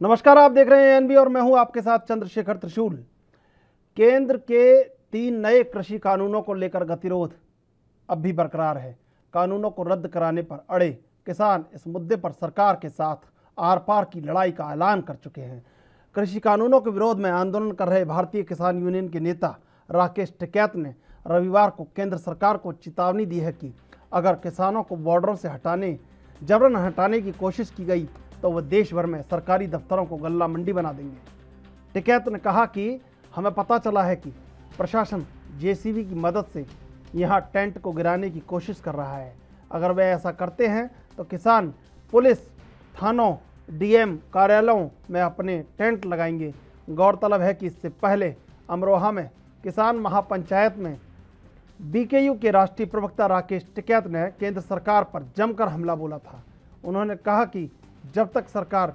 नमस्कार, आप देख रहे हैं एनबी और मैं हूँ आपके साथ चंद्रशेखर त्रिशूल। केंद्र के तीन नए कृषि कानूनों को लेकर गतिरोध अब भी बरकरार है। कानूनों को रद्द कराने पर अड़े किसान इस मुद्दे पर सरकार के साथ आर पार की लड़ाई का ऐलान कर चुके हैं। कृषि कानूनों के विरोध में आंदोलन कर रहे भारतीय किसान यूनियन के नेता राकेश टिकैत ने रविवार को केंद्र सरकार को चेतावनी दी है कि अगर किसानों को बॉर्डरों से हटाने, जबरन हटाने की कोशिश की गई तो वह देश भर में सरकारी दफ्तरों को गल्ला मंडी बना देंगे। टिकैत ने कहा कि हमें पता चला है कि प्रशासन जेसीबी की मदद से यहाँ टेंट को गिराने की कोशिश कर रहा है। अगर वे ऐसा करते हैं तो किसान, पुलिस, थानों, डीएम कार्यालयों में अपने टेंट लगाएँगे। गौरतलब है कि इससे पहले अमरोहा में किसान महापंचायत में बीकेयू के राष्ट्रीय प्रवक्ता राकेश टिकैत ने केंद्र सरकार पर जमकर हमला बोला था। उन्होंने कहा कि जब तक सरकार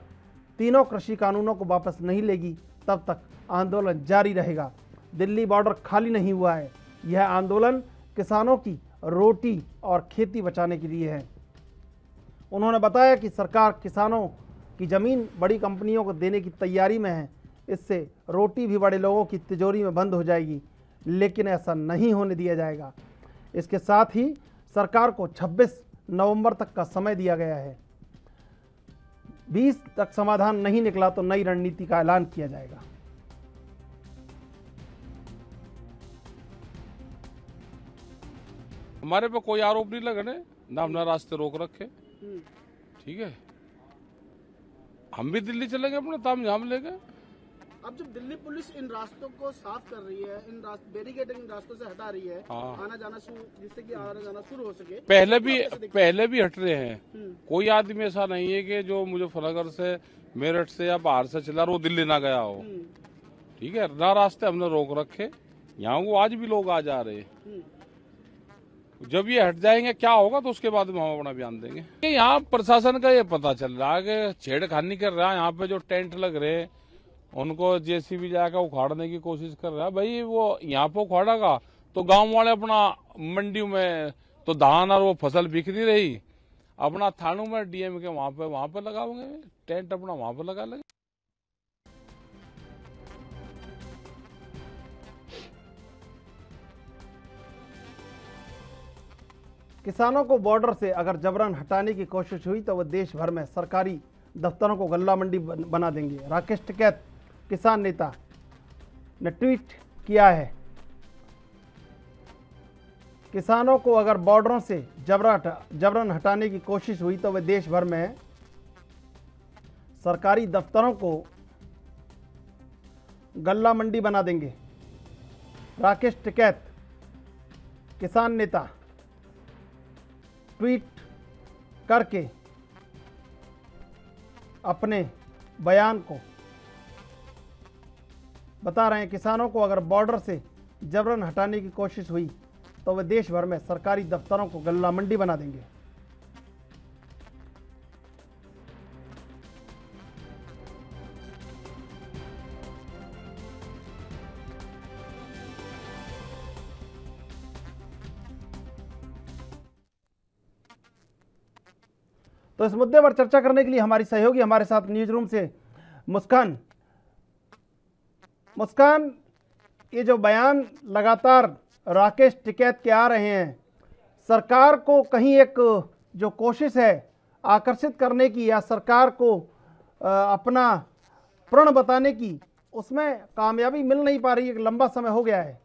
तीनों कृषि कानूनों को वापस नहीं लेगी, तब तक आंदोलन जारी रहेगा। दिल्ली बॉर्डर खाली नहीं हुआ है। यह आंदोलन किसानों की रोटी और खेती बचाने के लिए है। उन्होंने बताया कि सरकार किसानों की ज़मीन बड़ी कंपनियों को देने की तैयारी में है। इससे रोटी भी बड़े लोगों की तिजोरी में बंद हो जाएगी, लेकिन ऐसा नहीं होने दिया जाएगा। इसके साथ ही सरकार को 26 नवंबर तक का समय दिया गया है। 20 तक समाधान नहीं निकला तो नई रणनीति का ऐलान किया जाएगा। हमारे पे कोई आरोप नहीं लगने ना? हमने रास्ते रोक रखे। ठीक है? हम भी दिल्ली चले गए अपने ताम झाम लेके अब जब दिल्ली पुलिस इन रास्तों को साफ़ कर रही है इन रास्त, बैरिकेडिंग इन रास्तों से हटा रही है हाँ। आना जाना शुरू जिससे कि आना जाना शुरू हो सके पहले भी पहले भी हट रहे हैं हम्म। कोई आदमी ऐसा नहीं है कि जो मुजफ्फरनगर से मेरठ से या बाहर से चला वो दिल्ली ना गया हो हम्म, ठीक है ना रास्ते हमने रोक रखे यहाँ वो आज भी लोग आ जा रहे हैं हम्म। जब ये हट जाएँगे क्या होगा तो उसके बाद में हम अपना बयान देंगे यहाँ प्रशासन का ये पता चल रहा है कि छेड़खानी कर रहा है यहाँ पे जो टेंट लग रहे हैं उनको जेसीबी जाकर उखाड़ने की कोशिश कर रहा है। भाई, वो यहाँ पे उखाड़ेगा तो गाँव वाले अपना मंडी में तो धान और वो फ़सल बिक नहीं रही। अपना थानों में डीएम के वहाँ पे वहाँ पे लगाओगे टेंट अपना वहाँ पे लगा लेंगे। किसानों को बॉर्डर से अगर जबरन हटाने की कोशिश हुई तो वह देश भर में सरकारी दफ्तरों को गल्ला मंडी बना देंगे। राकेश टिकैत किसान नेता ने ट्वीट किया है। किसानों को अगर बॉर्डरों से जबरा जबरन हटाने की कोशिश हुई तो वे देश भर में सरकारी दफ्तरों को गल्ला मंडी बना देंगे। राकेश टिकैत, किसान नेता, ट्वीट करके अपने बयान को बता रहे हैं, किसानों को अगर बॉर्डर से जबरन हटाने की कोशिश हुई तो वे देश भर में सरकारी दफ्तरों को गल्ला मंडी बना देंगे। तो इस मुद्दे पर चर्चा करने के लिए हमारी सहयोगी हमारे साथ न्यूज़ रूम से मुस्कान मुस्कान, ये जो बयान लगातार राकेश टिकैत के आ रहे हैं, सरकार को कहीं एक जो कोशिश है आकर्षित करने की या सरकार को अपना प्रण बताने की, उसमें कामयाबी मिल नहीं पा रही, एक लंबा समय हो गया है।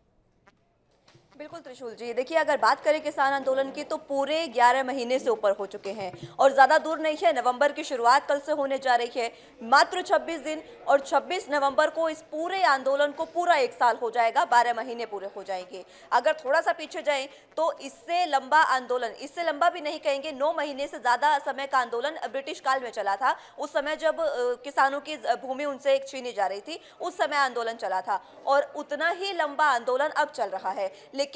बिल्कुल त्रिशूल जी, देखिए अगर बात करें किसान आंदोलन की तो पूरे 11 महीने से ऊपर हो चुके हैं और ज़्यादा दूर नहीं है। नवंबर की शुरुआत कल से होने जा रही है। मात्र 26 दिन और 26 नवंबर को इस पूरे आंदोलन को पूरा एक साल हो जाएगा। 12 महीने पूरे हो जाएँगे। अगर थोड़ा सा पीछे जाएँ तो इससे लंबा आंदोलन, इससे लंबा भी नहीं कहेंगे, नौ महीने से ज़्यादा समय का आंदोलन ब्रिटिश काल में चला था। उस समय जब किसानों की भूमि उनसे एक छीनी जा रही थी, उस समय आंदोलन चला था और उतना ही लंबा आंदोलन अब चल रहा है। लेकिन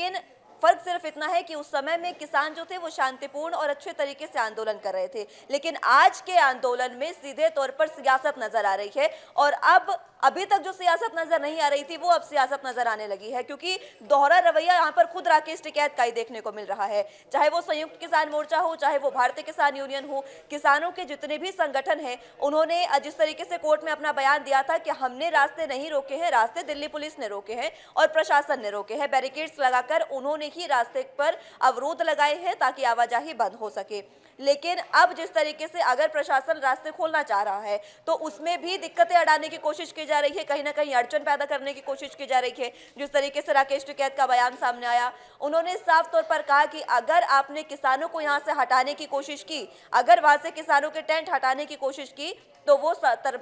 फ़र्क सिर्फ़ इतना है कि उस समय में किसान जो थे, वो शांतिपूर्ण और अच्छे तरीके से आंदोलन कर रहे थे। लेकिन आज के आंदोलन में सीधे तौर पर सियासत नज़र आ रही है और अब अभी तक जो सियासत नज़र नहीं आ रही थी, वो अब सियासत नज़र आने लगी है, क्योंकि दोहरा रवैया यहाँ पर खुद राकेश टिकैत का ही देखने को मिल रहा है। चाहे वो संयुक्त किसान मोर्चा हो, चाहे वो भारतीय किसान यूनियन हो, किसानों के जितने भी संगठन हैं, उन्होंने जिस तरीके से कोर्ट में अपना बयान दिया था कि हमने रास्ते नहीं रोके हैं, रास्ते दिल्ली पुलिस ने रोके हैं और प्रशासन ने रोके हैं, बैरिकेड्स लगाकर उन्होंने ही रास्ते पर अवरोध लगाए हैं ताकि आवाजाही बंद हो सके। लेकिन अब जिस तरीके से अगर प्रशासन रास्ते खोलना चाह रहा है तो उसमें भी दिक्कतें अड़ाने की कोशिश की जा रही है, कहीं ना कहीं अड़चन पैदा करने की कोशिश की जा रही है। जिस तरीके से राकेश टिकैत का बयान सामने आया, उन्होंने साफ़ तौर पर कहा कि अगर आपने किसानों को यहाँ से हटाने की कोशिश की, अगर वहाँ से किसानों के टेंट हटाने की कोशिश की तो वो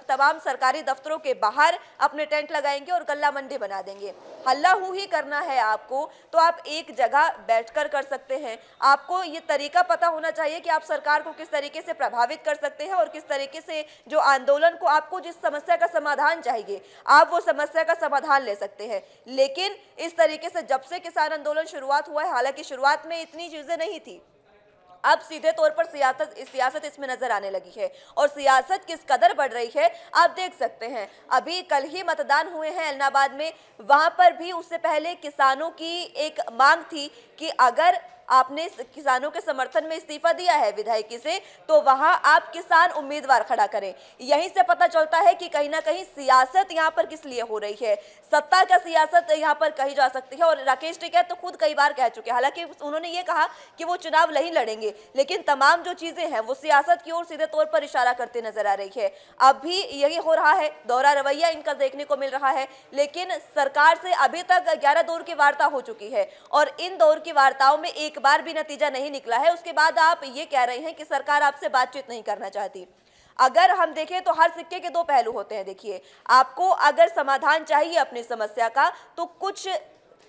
तमाम सरकारी दफ्तरों के बाहर अपने टेंट लगाएँगे और गल्ला मंडी बना देंगे। हल्ला हु ही करना है आपको तो आप एक जगह बैठकर कर सकते हैं। आपको ये तरीका पता होना चाहिए कि आप सरकार को किस तरीके से प्रभावित कर सकते हैं और किस तरीके से जो आंदोलन को आपको जिस समस्या का समाधान चाहिए, आप वो समस्या का समाधान ले सकते हैं। लेकिन इस तरीके से जब से किसान आंदोलन शुरुआत हुआ है, हालाँकि शुरुआत में इतनी चीज़ें नहीं थी, अब सीधे तौर पर सियासत सियासत इसमें नज़र आने लगी है। और सियासत किस कदर बढ़ रही है, आप देख सकते हैं। अभी कल ही मतदान हुए हैं एलनाबाद में, वहाँ पर भी उससे पहले किसानों की एक मांग थी कि अगर आपने किसानों के समर्थन में इस्तीफा दिया है विधायकी से तो वहाँ आप किसान उम्मीदवार खड़ा करें। यहीं से पता चलता है कि कहीं ना कहीं सियासत यहाँ पर किस लिए हो रही है। सत्ता का सियासत यहाँ पर कही जा सकती है, और राकेश टिकैत तो खुद कई बार कह चुके हैं। हालाँकि उन्होंने ये कहा कि वो चुनाव नहीं लड़ेंगे, लेकिन तमाम जो चीज़ें हैं, वो सियासत की ओर सीधे तौर पर इशारा करते नज़र आ रही है। अब भी यही हो रहा है, दौरा रवैया इनका देखने को मिल रहा है, लेकिन सरकार से अभी तक ग्यारह दौर की वार्ता हो चुकी है, और इन दौर की वार्ताओं में एक बार भी नतीजा नहीं निकला है। उसके बाद आप ये कह रहे हैं कि सरकार आपसे बातचीत नहीं करना चाहती। अगर हम देखें तो हर सिक्के के दो पहलू होते हैं, देखिए। आपको अगर समाधान चाहिए अपनी समस्या का तो कुछ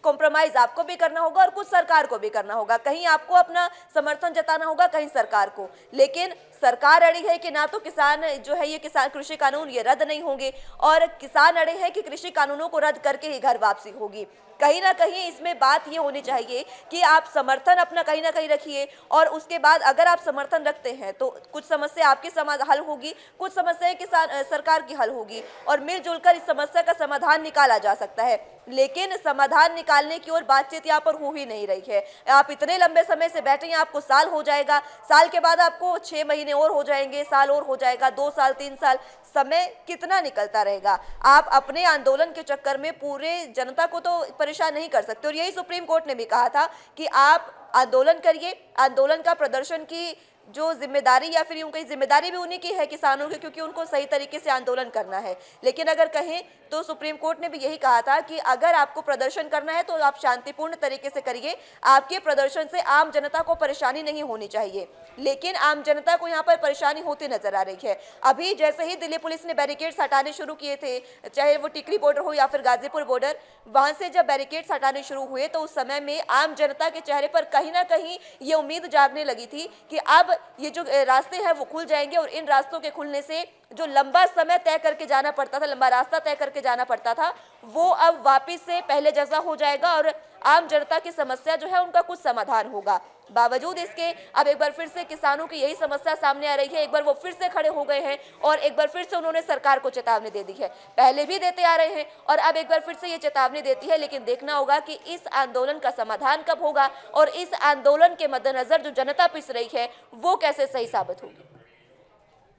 कॉम्प्रोमाइज आपको भी करना होगा और कुछ सरकार को भी करना होगा। कहीं आपको अपना समर्थन जताना होगा, कहीं सरकार को। लेकिन सरकार अड़ी है कि ना तो किसान जो है ये किसान कृषि कानून ये रद्द नहीं होंगे और किसान अड़े हैं कि कृषि कानूनों को रद्द करके ही घर वापसी होगी। कहीं ना कहीं इसमें बात ये होनी चाहिए कि आप समर्थन अपना कहीं ना कहीं रखिए और उसके बाद अगर आप समर्थन रखते हैं तो कुछ समस्या आपकी समाधान हल होगी, कुछ समस्याएँ किसान सरकार की हल होगी और मिलजुल कर इस समस्या का समाधान निकाला जा सकता है। लेकिन समाधान निकालने की ओर बातचीत यहाँ पर हो ही नहीं रही है। आप इतने लंबे समय से बैठे हैं, आपको साल हो जाएगा, साल के बाद आपको छह महीने और हो जाएँगे, साल और हो जाएगा, दो साल, तीन साल, समय कितना निकलता रहेगा? आप अपने आंदोलन के चक्कर में पूरे जनता को तो परेशान नहीं कर सकते। और यही सुप्रीम कोर्ट ने भी कहा था कि आप आंदोलन करिए, आंदोलन का प्रदर्शन की जो ज़िम्मेदारी या फिर यूँ कहीं ज़िम्मेदारी भी उन्हीं की है किसानों की, क्योंकि उनको सही तरीके से आंदोलन करना है। लेकिन अगर कहें तो सुप्रीम कोर्ट ने भी यही कहा था कि अगर आपको प्रदर्शन करना है तो आप शांतिपूर्ण तरीके से करिए। आपके प्रदर्शन से आम जनता को परेशानी नहीं होनी चाहिए। लेकिन आम जनता को यहाँ पर परेशानी होती नज़र आ रही है। अभी जैसे ही दिल्ली पुलिस ने बैरिकेड्स हटाने शुरू किए थे, चाहे वो टिकरी बॉर्डर हो या फिर गाजीपुर बॉर्डर, वहाँ से जब बैरिकेड्स हटाने शुरू हुए तो उस समय में आम जनता के चेहरे पर कहीं ना कहीं ये उम्मीद जागने लगी थी कि अब ये जो रास्ते हैं वो खुल जाएँगे और इन रास्तों के खुलने से जो लंबा समय तय करके जाना पड़ता था, लंबा रास्ता तय करके जाना पड़ता था, वो अब वापस से पहले जैसा हो जाएगा और आम जनता की समस्या जो है उनका कुछ समाधान होगा। बावजूद इसके, अब एक बार फिर से किसानों की यही समस्या सामने आ रही है। एक बार वो फिर से खड़े हो गए हैं और एक बार फिर से उन्होंने सरकार को चेतावनी दे दी है। पहले भी देते आ रहे हैं और अब एक बार फिर से ये चेतावनी देती है, लेकिन देखना होगा कि इस आंदोलन का समाधान कब होगा और इस आंदोलन के मद्देनजर जो जनता पिस रही है, वो कैसे सही साबित होगी।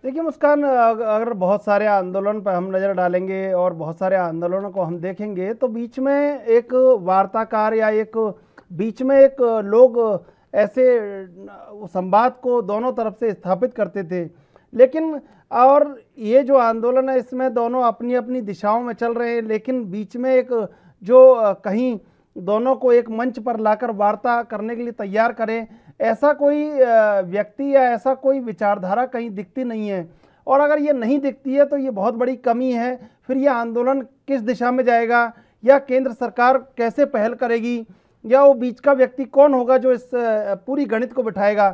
देखिए मुस्कान अगर बहुत सारे आंदोलन पर हम नज़र डालेंगे और बहुत सारे आंदोलनों को हम देखेंगे तो बीच में एक वार्ताकार या एक, बीच में एक लोग ऐसे संवाद को दोनों तरफ़ से स्थापित करते थे। लेकिन और ये जो आंदोलन है, इसमें दोनों अपनी अपनी दिशाओं में चल रहे हैं, लेकिन बीच में एक जो कहीं दोनों को एक मंच पर लाकर वार्ता करने के लिए तैयार करें ऐसा कोई व्यक्ति या ऐसा कोई विचारधारा कहीं दिखती नहीं है। और अगर ये नहीं दिखती है तो ये बहुत बड़ी कमी है। फिर ये आंदोलन किस दिशा में जाएगा? या केंद्र सरकार कैसे पहल करेगी? या वो बीच का व्यक्ति कौन होगा जो इस पूरी गणित को बिठाएगा?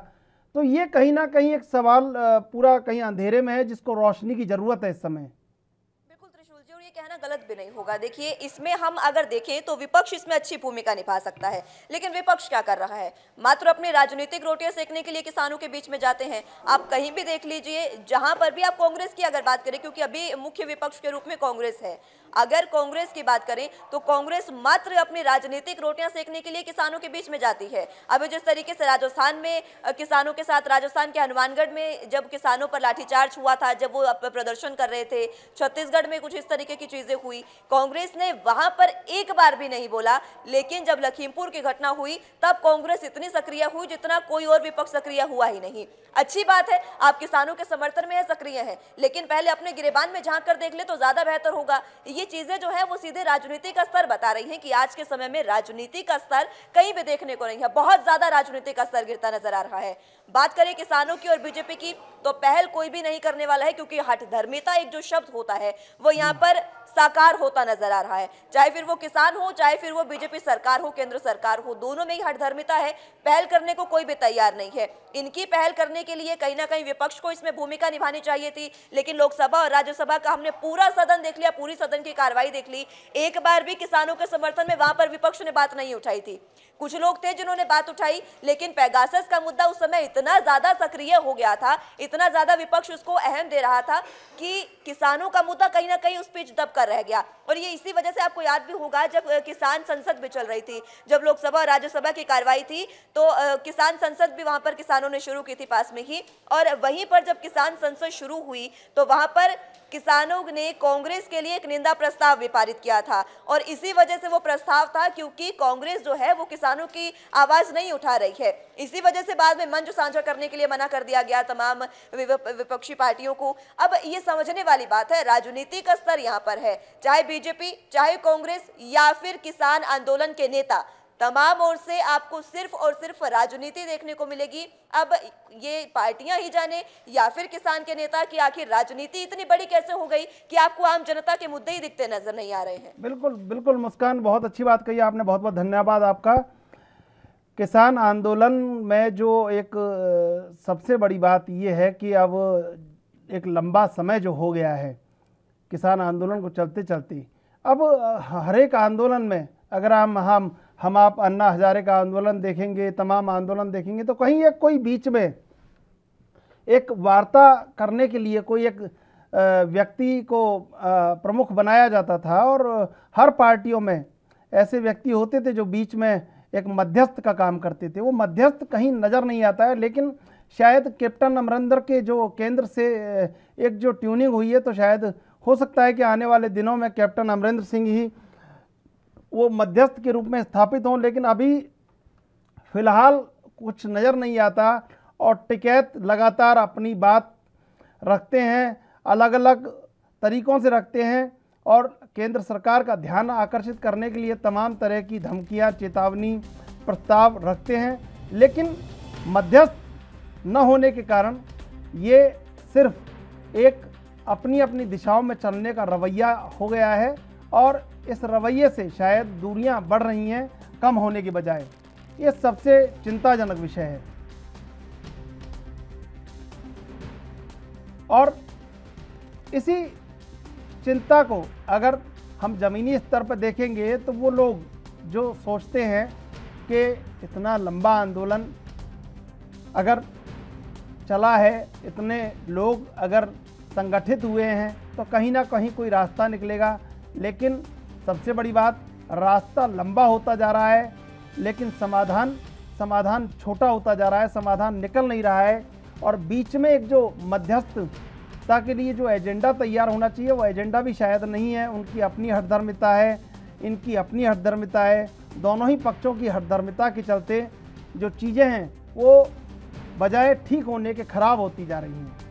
तो ये कहीं ना कहीं एक सवाल पूरा कहीं अंधेरे में है, जिसको रोशनी की ज़रूरत है इस समय बिल्कुल त्रिशूल जी और ये कहना गलत भी नहीं होगा। देखिए, इसमें हम अगर देखें तो विपक्ष इसमें अच्छी भूमिका निभा सकता है, लेकिन विपक्ष क्या कर रहा है? मात्र अपनी राजनीतिक रोटियाँ सेकने के लिए किसानों के बीच में जाते हैं। आप कहीं भी देख लीजिए, जहाँ पर भी आप कांग्रेस की अगर बात करें, क्योंकि अभी मुख्य विपक्ष के रूप में कांग्रेस है। अगर कांग्रेस की बात करें तो कांग्रेस मात्र अपनी राजनीतिक रोटियाँ सेकने के लिए किसानों के बीच में जाती है। अभी जिस तरीके से राजस्थान में किसानों के साथ राजस्थान के हनुमानगढ़ में जब किसानों पर लाठीचार्ज हुआ था, जब वो प्रदर्शन कर रहे थे, छत्तीसगढ़ में कुछ इस तरीके की चीज़ें हुई। कांग्रेस ने वहाँ पर एक बार भी नहीं बोला, लेकिन जब लखीमपुर की घटना हुई, तब कांग्रेस इतनी सक्रिय हुई जितना कोई और विपक्ष सक्रिय हुआ ही नहीं। अच्छी बात है, आप किसानों के समर्थन में सक्रिय है, लेकिन पहले अपने गिरेबान में झाँक कर देख ले तो ज़्यादा बेहतर होगा। ये चीज़ें जो है, वो सीधे राजनीति का स्तर बता रही हैं कि आज के समय में राजनीति का स्तर कहीं भी देखने को नहीं है। बहुत ज़्यादा राजनीति का स्तर गिरता नज़र आ रहा है। बात करें किसानों की और बीजेपी की तो पहल कोई भी नहीं करने वाला है, क्योंकि हठधर्मिता एक जो शब्द होता है, वो यहाँ पर साकार होता नज़र आ रहा है। चाहे फिर वो किसान हो, चाहे फिर वो बीजेपी सरकार हो, केंद्र सरकार हो, दोनों में ही हठधर्मिता है। पहल करने को कोई भी तैयार नहीं है। इनकी पहल करने के लिए कहीं ना कहीं विपक्ष को इसमें भूमिका निभानी चाहिए थी, लेकिन लोकसभा और राज्यसभा का हमने पूरा सदन देख लिया, पूरी सदन की कार्रवाई देख ली। एक बार भी किसानों के समर्थन में वहाँ पर विपक्ष ने बात नहीं उठाई थी। कुछ लोग थे जिन्होंने बात उठाई, लेकिन पैगासस का मुद्दा उस समय इतना ज़्यादा सक्रिय हो गया था, इतना ज़्यादा विपक्ष उसको अहम दे रहा था कि किसानों का मुद्दा कहीं ना कहीं उस बीच दब कर रह गया। और ये इसी वजह से आपको याद भी होगा जब किसान संसद भी चल रही थी, जब लोकसभा और राज्यसभा की कार्रवाई थी तो किसान संसद भी वहाँ पर किसानों ने शुरू की थी पास में ही। और वहीं पर जब किसान संसद शुरू हुई तो वहाँ पर किसानों ने कांग्रेस के लिए एक निंदा प्रस्ताव भी पारित किया था। और इसी वजह से वो प्रस्ताव था क्योंकि कांग्रेस जो है, वो किसानों की आवाज़ नहीं उठा रही है। इसी वजह से बाद में मंच साझा करने के लिए मना कर दिया गया तमाम विपक्षी पार्टियों को। अब ये समझने वाली बात है, राजनीति का स्तर यहाँ पर है। चाहे बीजेपी, चाहे कांग्रेस या फिर किसान आंदोलन के नेता तमाम ओर से आपको सिर्फ़ और सिर्फ़ राजनीति देखने को मिलेगी। अब ये पार्टियाँ ही जाने, या फिर किसान के नेता की आखिर राजनीति इतनी बड़ी कैसे हो गई कि आपको आम जनता के मुद्दे ही दिखते नज़र नहीं आ रहे हैं? बिल्कुल बिल्कुल मुस्कान, बहुत अच्छी बात कही आपने, बहुत बहुत धन्यवाद आपका। किसान आंदोलन में जो एक सबसे बड़ी बात ये है कि अब एक लंबा समय जो हो गया है किसान आंदोलन को चलते चलते अब हर एक आंदोलन में अगर हम हम हम आप अन्ना हजारे का आंदोलन देखेंगे, तमाम आंदोलन देखेंगे तो कहीं एक कोई बीच में एक वार्ता करने के लिए कोई एक व्यक्ति को प्रमुख बनाया जाता था और हर पार्टियों में ऐसे व्यक्ति होते थे जो बीच में एक मध्यस्थ का काम करते थे। वो मध्यस्थ कहीं नज़र नहीं आता है, लेकिन शायद कैप्टन अमरिंदर के जो केंद्र से एक जो ट्यूनिंग हुई है तो शायद हो सकता है कि आने वाले दिनों में कैप्टन अमरिंदर सिंह ही वो मध्यस्थ के रूप में स्थापित हों, लेकिन अभी फ़िलहाल कुछ नज़र नहीं आता और टिकैत लगातार अपनी बात रखते हैं अलग अलग तरीक़ों से रखते हैं और केंद्र सरकार का ध्यान आकर्षित करने के लिए तमाम तरह की धमकियाँ, चेतावनी, प्रस्ताव रखते हैं। लेकिन मध्यस्थ न होने के कारण ये सिर्फ़ एक अपनी अपनी दिशाओं में चलने का रवैया हो गया है। और इस रवैये से शायद दूरियाँ बढ़ रही हैं कम होने के बजाय। ये सबसे चिंताजनक विषय है। और इसी चिंता को अगर हम ज़मीनी स्तर पर देखेंगे तो वो लोग जो सोचते हैं कि इतना लंबा आंदोलन अगर चला है, इतने लोग अगर संगठित हुए हैं तो कहीं ना कहीं कोई रास्ता निकलेगा। लेकिन सबसे बड़ी बात, रास्ता लंबा होता जा रहा है, लेकिन समाधान समाधान छोटा होता जा रहा है, समाधान निकल नहीं रहा है और बीच में एक जो मध्यस्थता के लिए जो एजेंडा तैयार होना चाहिए, वो एजेंडा भी शायद नहीं है। उनकी अपनी हठधर्मिता है, इनकी अपनी हठधर्मिता है, दोनों ही पक्षों की हठधर्मिता के चलते जो चीज़ें हैं, वो बजाय ठीक होने के खराब होती जा रही हैं।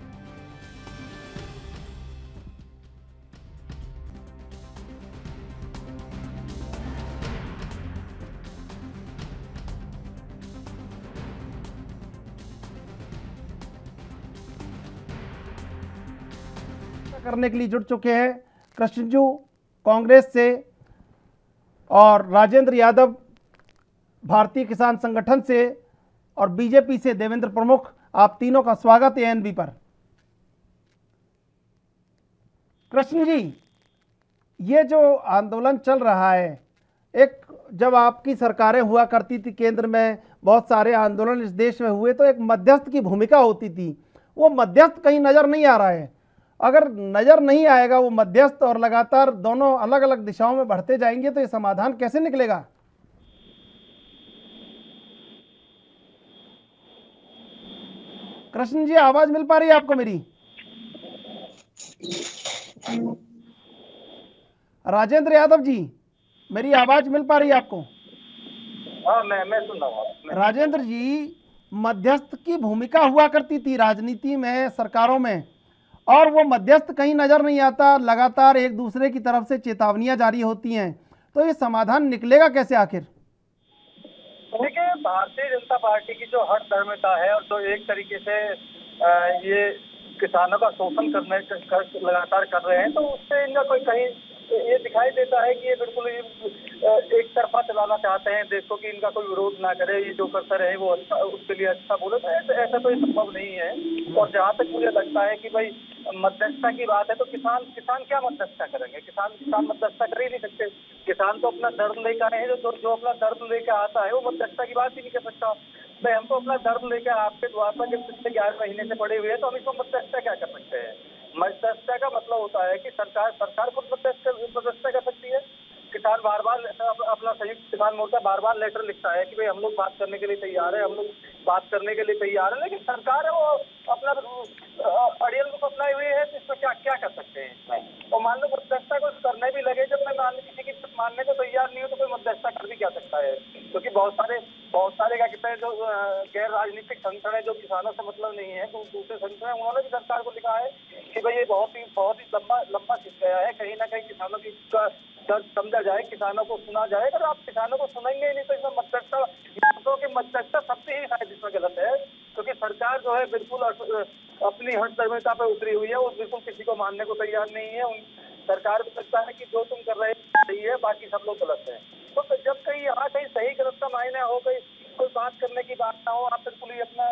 करने के लिए जुट चुके हैं कृष्णजू, कांग्रेस से और राजेंद्र यादव, भारतीय किसान संगठन से और बीजेपी से। देवेंद्र प्रमुख, आप तीनों का स्वागत है एनबी पर। कृष्ण जी ये जो आंदोलन चल रहा है, एक जब आपकी सरकारें हुआ करती थी केंद्र में, बहुत सारे आंदोलन इस देश में हुए तो एक मध्यस्थ की भूमिका होती थी। वो मध्यस्थ कहीं नज़र नहीं आ रहा है। अगर नज़र नहीं आएगा वो मध्यस्थ और लगातार दोनों अलग अलग दिशाओं में बढ़ते जाएँगे तो ये समाधान कैसे निकलेगा? कृष्ण जी आवाज़ मिल पा रही है आपको मेरी? राजेंद्र यादव जी मेरी आवाज़ मिल पा रही है आपको? हाँ मैं मैं सुन रहा हूँ। राजेंद्र जी मध्यस्थ की भूमिका हुआ करती थी राजनीति में सरकारों में। और वो मध्यस्थ कहीं नज़र नहीं आता लगातार एक दूसरे की तरफ़ से चेतावनियाँ जारी होती हैं। तो ये समाधान निकलेगा कैसे आखिर? देखिए भारतीय जनता पार्टी की जो हर धर्मता है और जो एक तरीके से ये किसानों का शोषण करने कर, लगातार कर रहे हैं तो उससे इनका कोई कहीं ये दिखाई देता है कि ये बिल्कुल एक तरफा चलाना चाहते हैं देश को कि इनका कोई विरोध ना करे, ये जो करते रहे वो अच्छा उसके लिए अच्छा बोले तो ऐसा तो संभव नहीं है। और जहाँ तक मुझे लगता है कि भाई, मध्यस्थता की बात है तो किसान किसान क्या मध्यस्थता करेंगे? किसान किसान मध्यस्थता कर ही नहीं सकते। किसान तो अपना दर्द लेकर आए हैं, जो जो अपना दर्द लेकर आता है, वो मध्यस्थता की बात ही नहीं कर सकता। भाई हम तो अपना दर्द लेकर आपके द्वार जब पिछले ग्यारह महीने से पड़े हुए हैं तो हम इसको मध्यस्थता क्या कर सकते हैं? मध्यस्थता का मतलब होता है कि सरकार सरकार खुद मध्यस्थ मध्यस्थता कर सकती है। किसान बार बार अपना संयुक्त किसान मोर्चा बार बार लेटर लिखता है कि भाई हम लोग बात करने के लिए तैयार है हम लोग बात करने के लिए तैयार है लेकिन सरकार है वो अपना अड़ियल को अपनाए हुए है तो इसमें क्या क्या कर सकते हैं? इसमें और मान लो मध्यस्थता को करने भी लगे जब मैं मान किसी की मानने को तैयार नहीं हो तो कोई मध्यस्थता कर भी क्या सकता है? क्योंकि बहुत सारे बहुत सारे क्या कहते हैं जो गैर राजनीतिक संगठन है जो किसानों से मतलब नहीं है तो दूसरे संगठन है उन्होंने भी सरकार को लिखा है कि भाई ये बहुत ही बहुत ही लंबा लंबा खिंच गया है कहीं ना कहीं किसानों की दर्द समझा जाए, किसानों को सुना जाए। अगर आप किसानों को सुनेंगे नहीं तो इसमें मध्यस्थता तो कि मध्यस्थता सबसे ही शायद इसमें गलत है। क्योंकि सरकार जो है बिल्कुल अपनी हर धर्मिता पे उतरी हुई है। वो बिल्कुल किसी को मानने को तैयार नहीं है। उन, सरकार को लगता है कि जो तुम कर रहे हो सही है, बाकी सब लोग गलत है। तो जब कहीं यहाँ कहीं सही गलत का मायने हो, कहीं कोई बात करने की बात ना हो, आप बिल्कुल ही अपना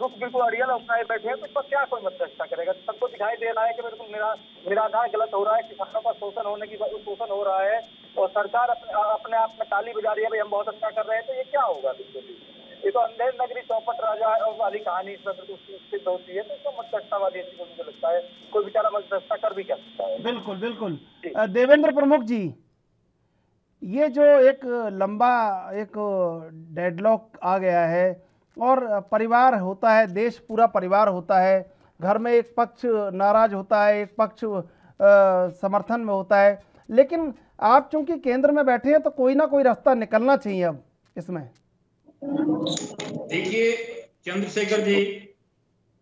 रुख बिल्कुल अड़ियल अपनाए बैठे हैं तो इस पर क्या कोई मध्यस्थता करेगा सबको दिखाई दे रहा है कि बिल्कुल निरा निराधार गलत हो रहा है किसानों का शोषण होने की शोषण हो रहा है और सरकार अपने अपने आप में ताली बजा रही है भाई हम बहुत अच्छा कर रहे हैं तो ये क्या होगा बिल्कुल भी ये तो अंधेर नगरी चौपट राजा वाली कहानी इसमें बिल्कुल सिद्ध होती है तो इसको मध्यस्थता वाली ऐसी को मुझे लगता है कोई बेचारा मध्यस्थता कर भी क्या सकता है बिल्कुल बिल्कुल अ, देवेंद्र प्रमुख जी, ये जो एक लंबा, एक डेडलॉक आ गया है और परिवार होता है, देश पूरा परिवार होता है, घर में एक पक्ष नाराज़ होता है, एक पक्ष समर्थन में होता है, लेकिन आप चूँकि केंद्र में बैठे हैं तो कोई ना कोई रास्ता निकलना चाहिए अब इसमें। देखिए, चंद्रशेखर जी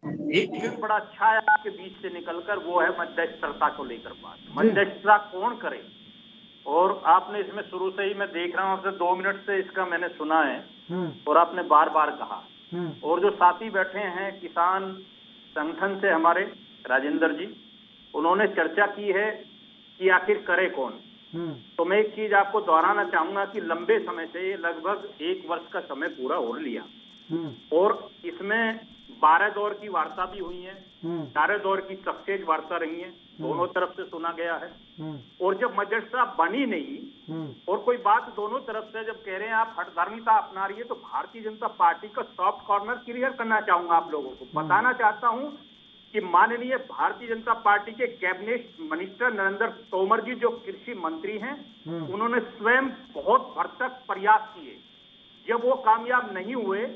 एक बड़ा अच्छा है आपके बीच से निकलकर वो है मध्यस्थता को लेकर बात। मध्यस्थता कौन करे? और आपने इसमें शुरू से ही मैं देख रहा हूँ आपसे दो मिनट से इसका मैंने सुना है हम्म। और आपने बार बार कहा। हम्म। और जो साथी बैठे हैं किसान संगठन से हमारे राजेंद्र जी उन्होंने चर्चा की है कि आखिर करे कौन। हम्म। तो मैं एक चीज़ आपको दोहराना चाहूँगा कि लंबे समय से लगभग एक वर्ष का समय पूरा हो लिया। और इसमें बारह दौर की वार्ता भी हुई है। हम्म। चारे दौर की सक्सेज वार्ता रही है। दोनों तरफ़ से सुना गया है। हम्म। और जब मध्यस्थता बनी नहीं हम्म। और कोई बात दोनों तरफ़ से जब कह रहे हैं आप हठधर्मिता अपना रही है तो भारतीय जनता पार्टी का सॉफ्ट कॉर्नर क्लियर करना चाहूँगा आप लोगों को। बताना चाहता हूँ कि माननीय भारतीय जनता पार्टी के कैबिनेट मिनिस्टर नरेंद्र तोमर जी जो कृषि मंत्री हैं उन्होंने स्वयं बहुत भरसक प्रयास किए। जब वो कामयाब नहीं हुए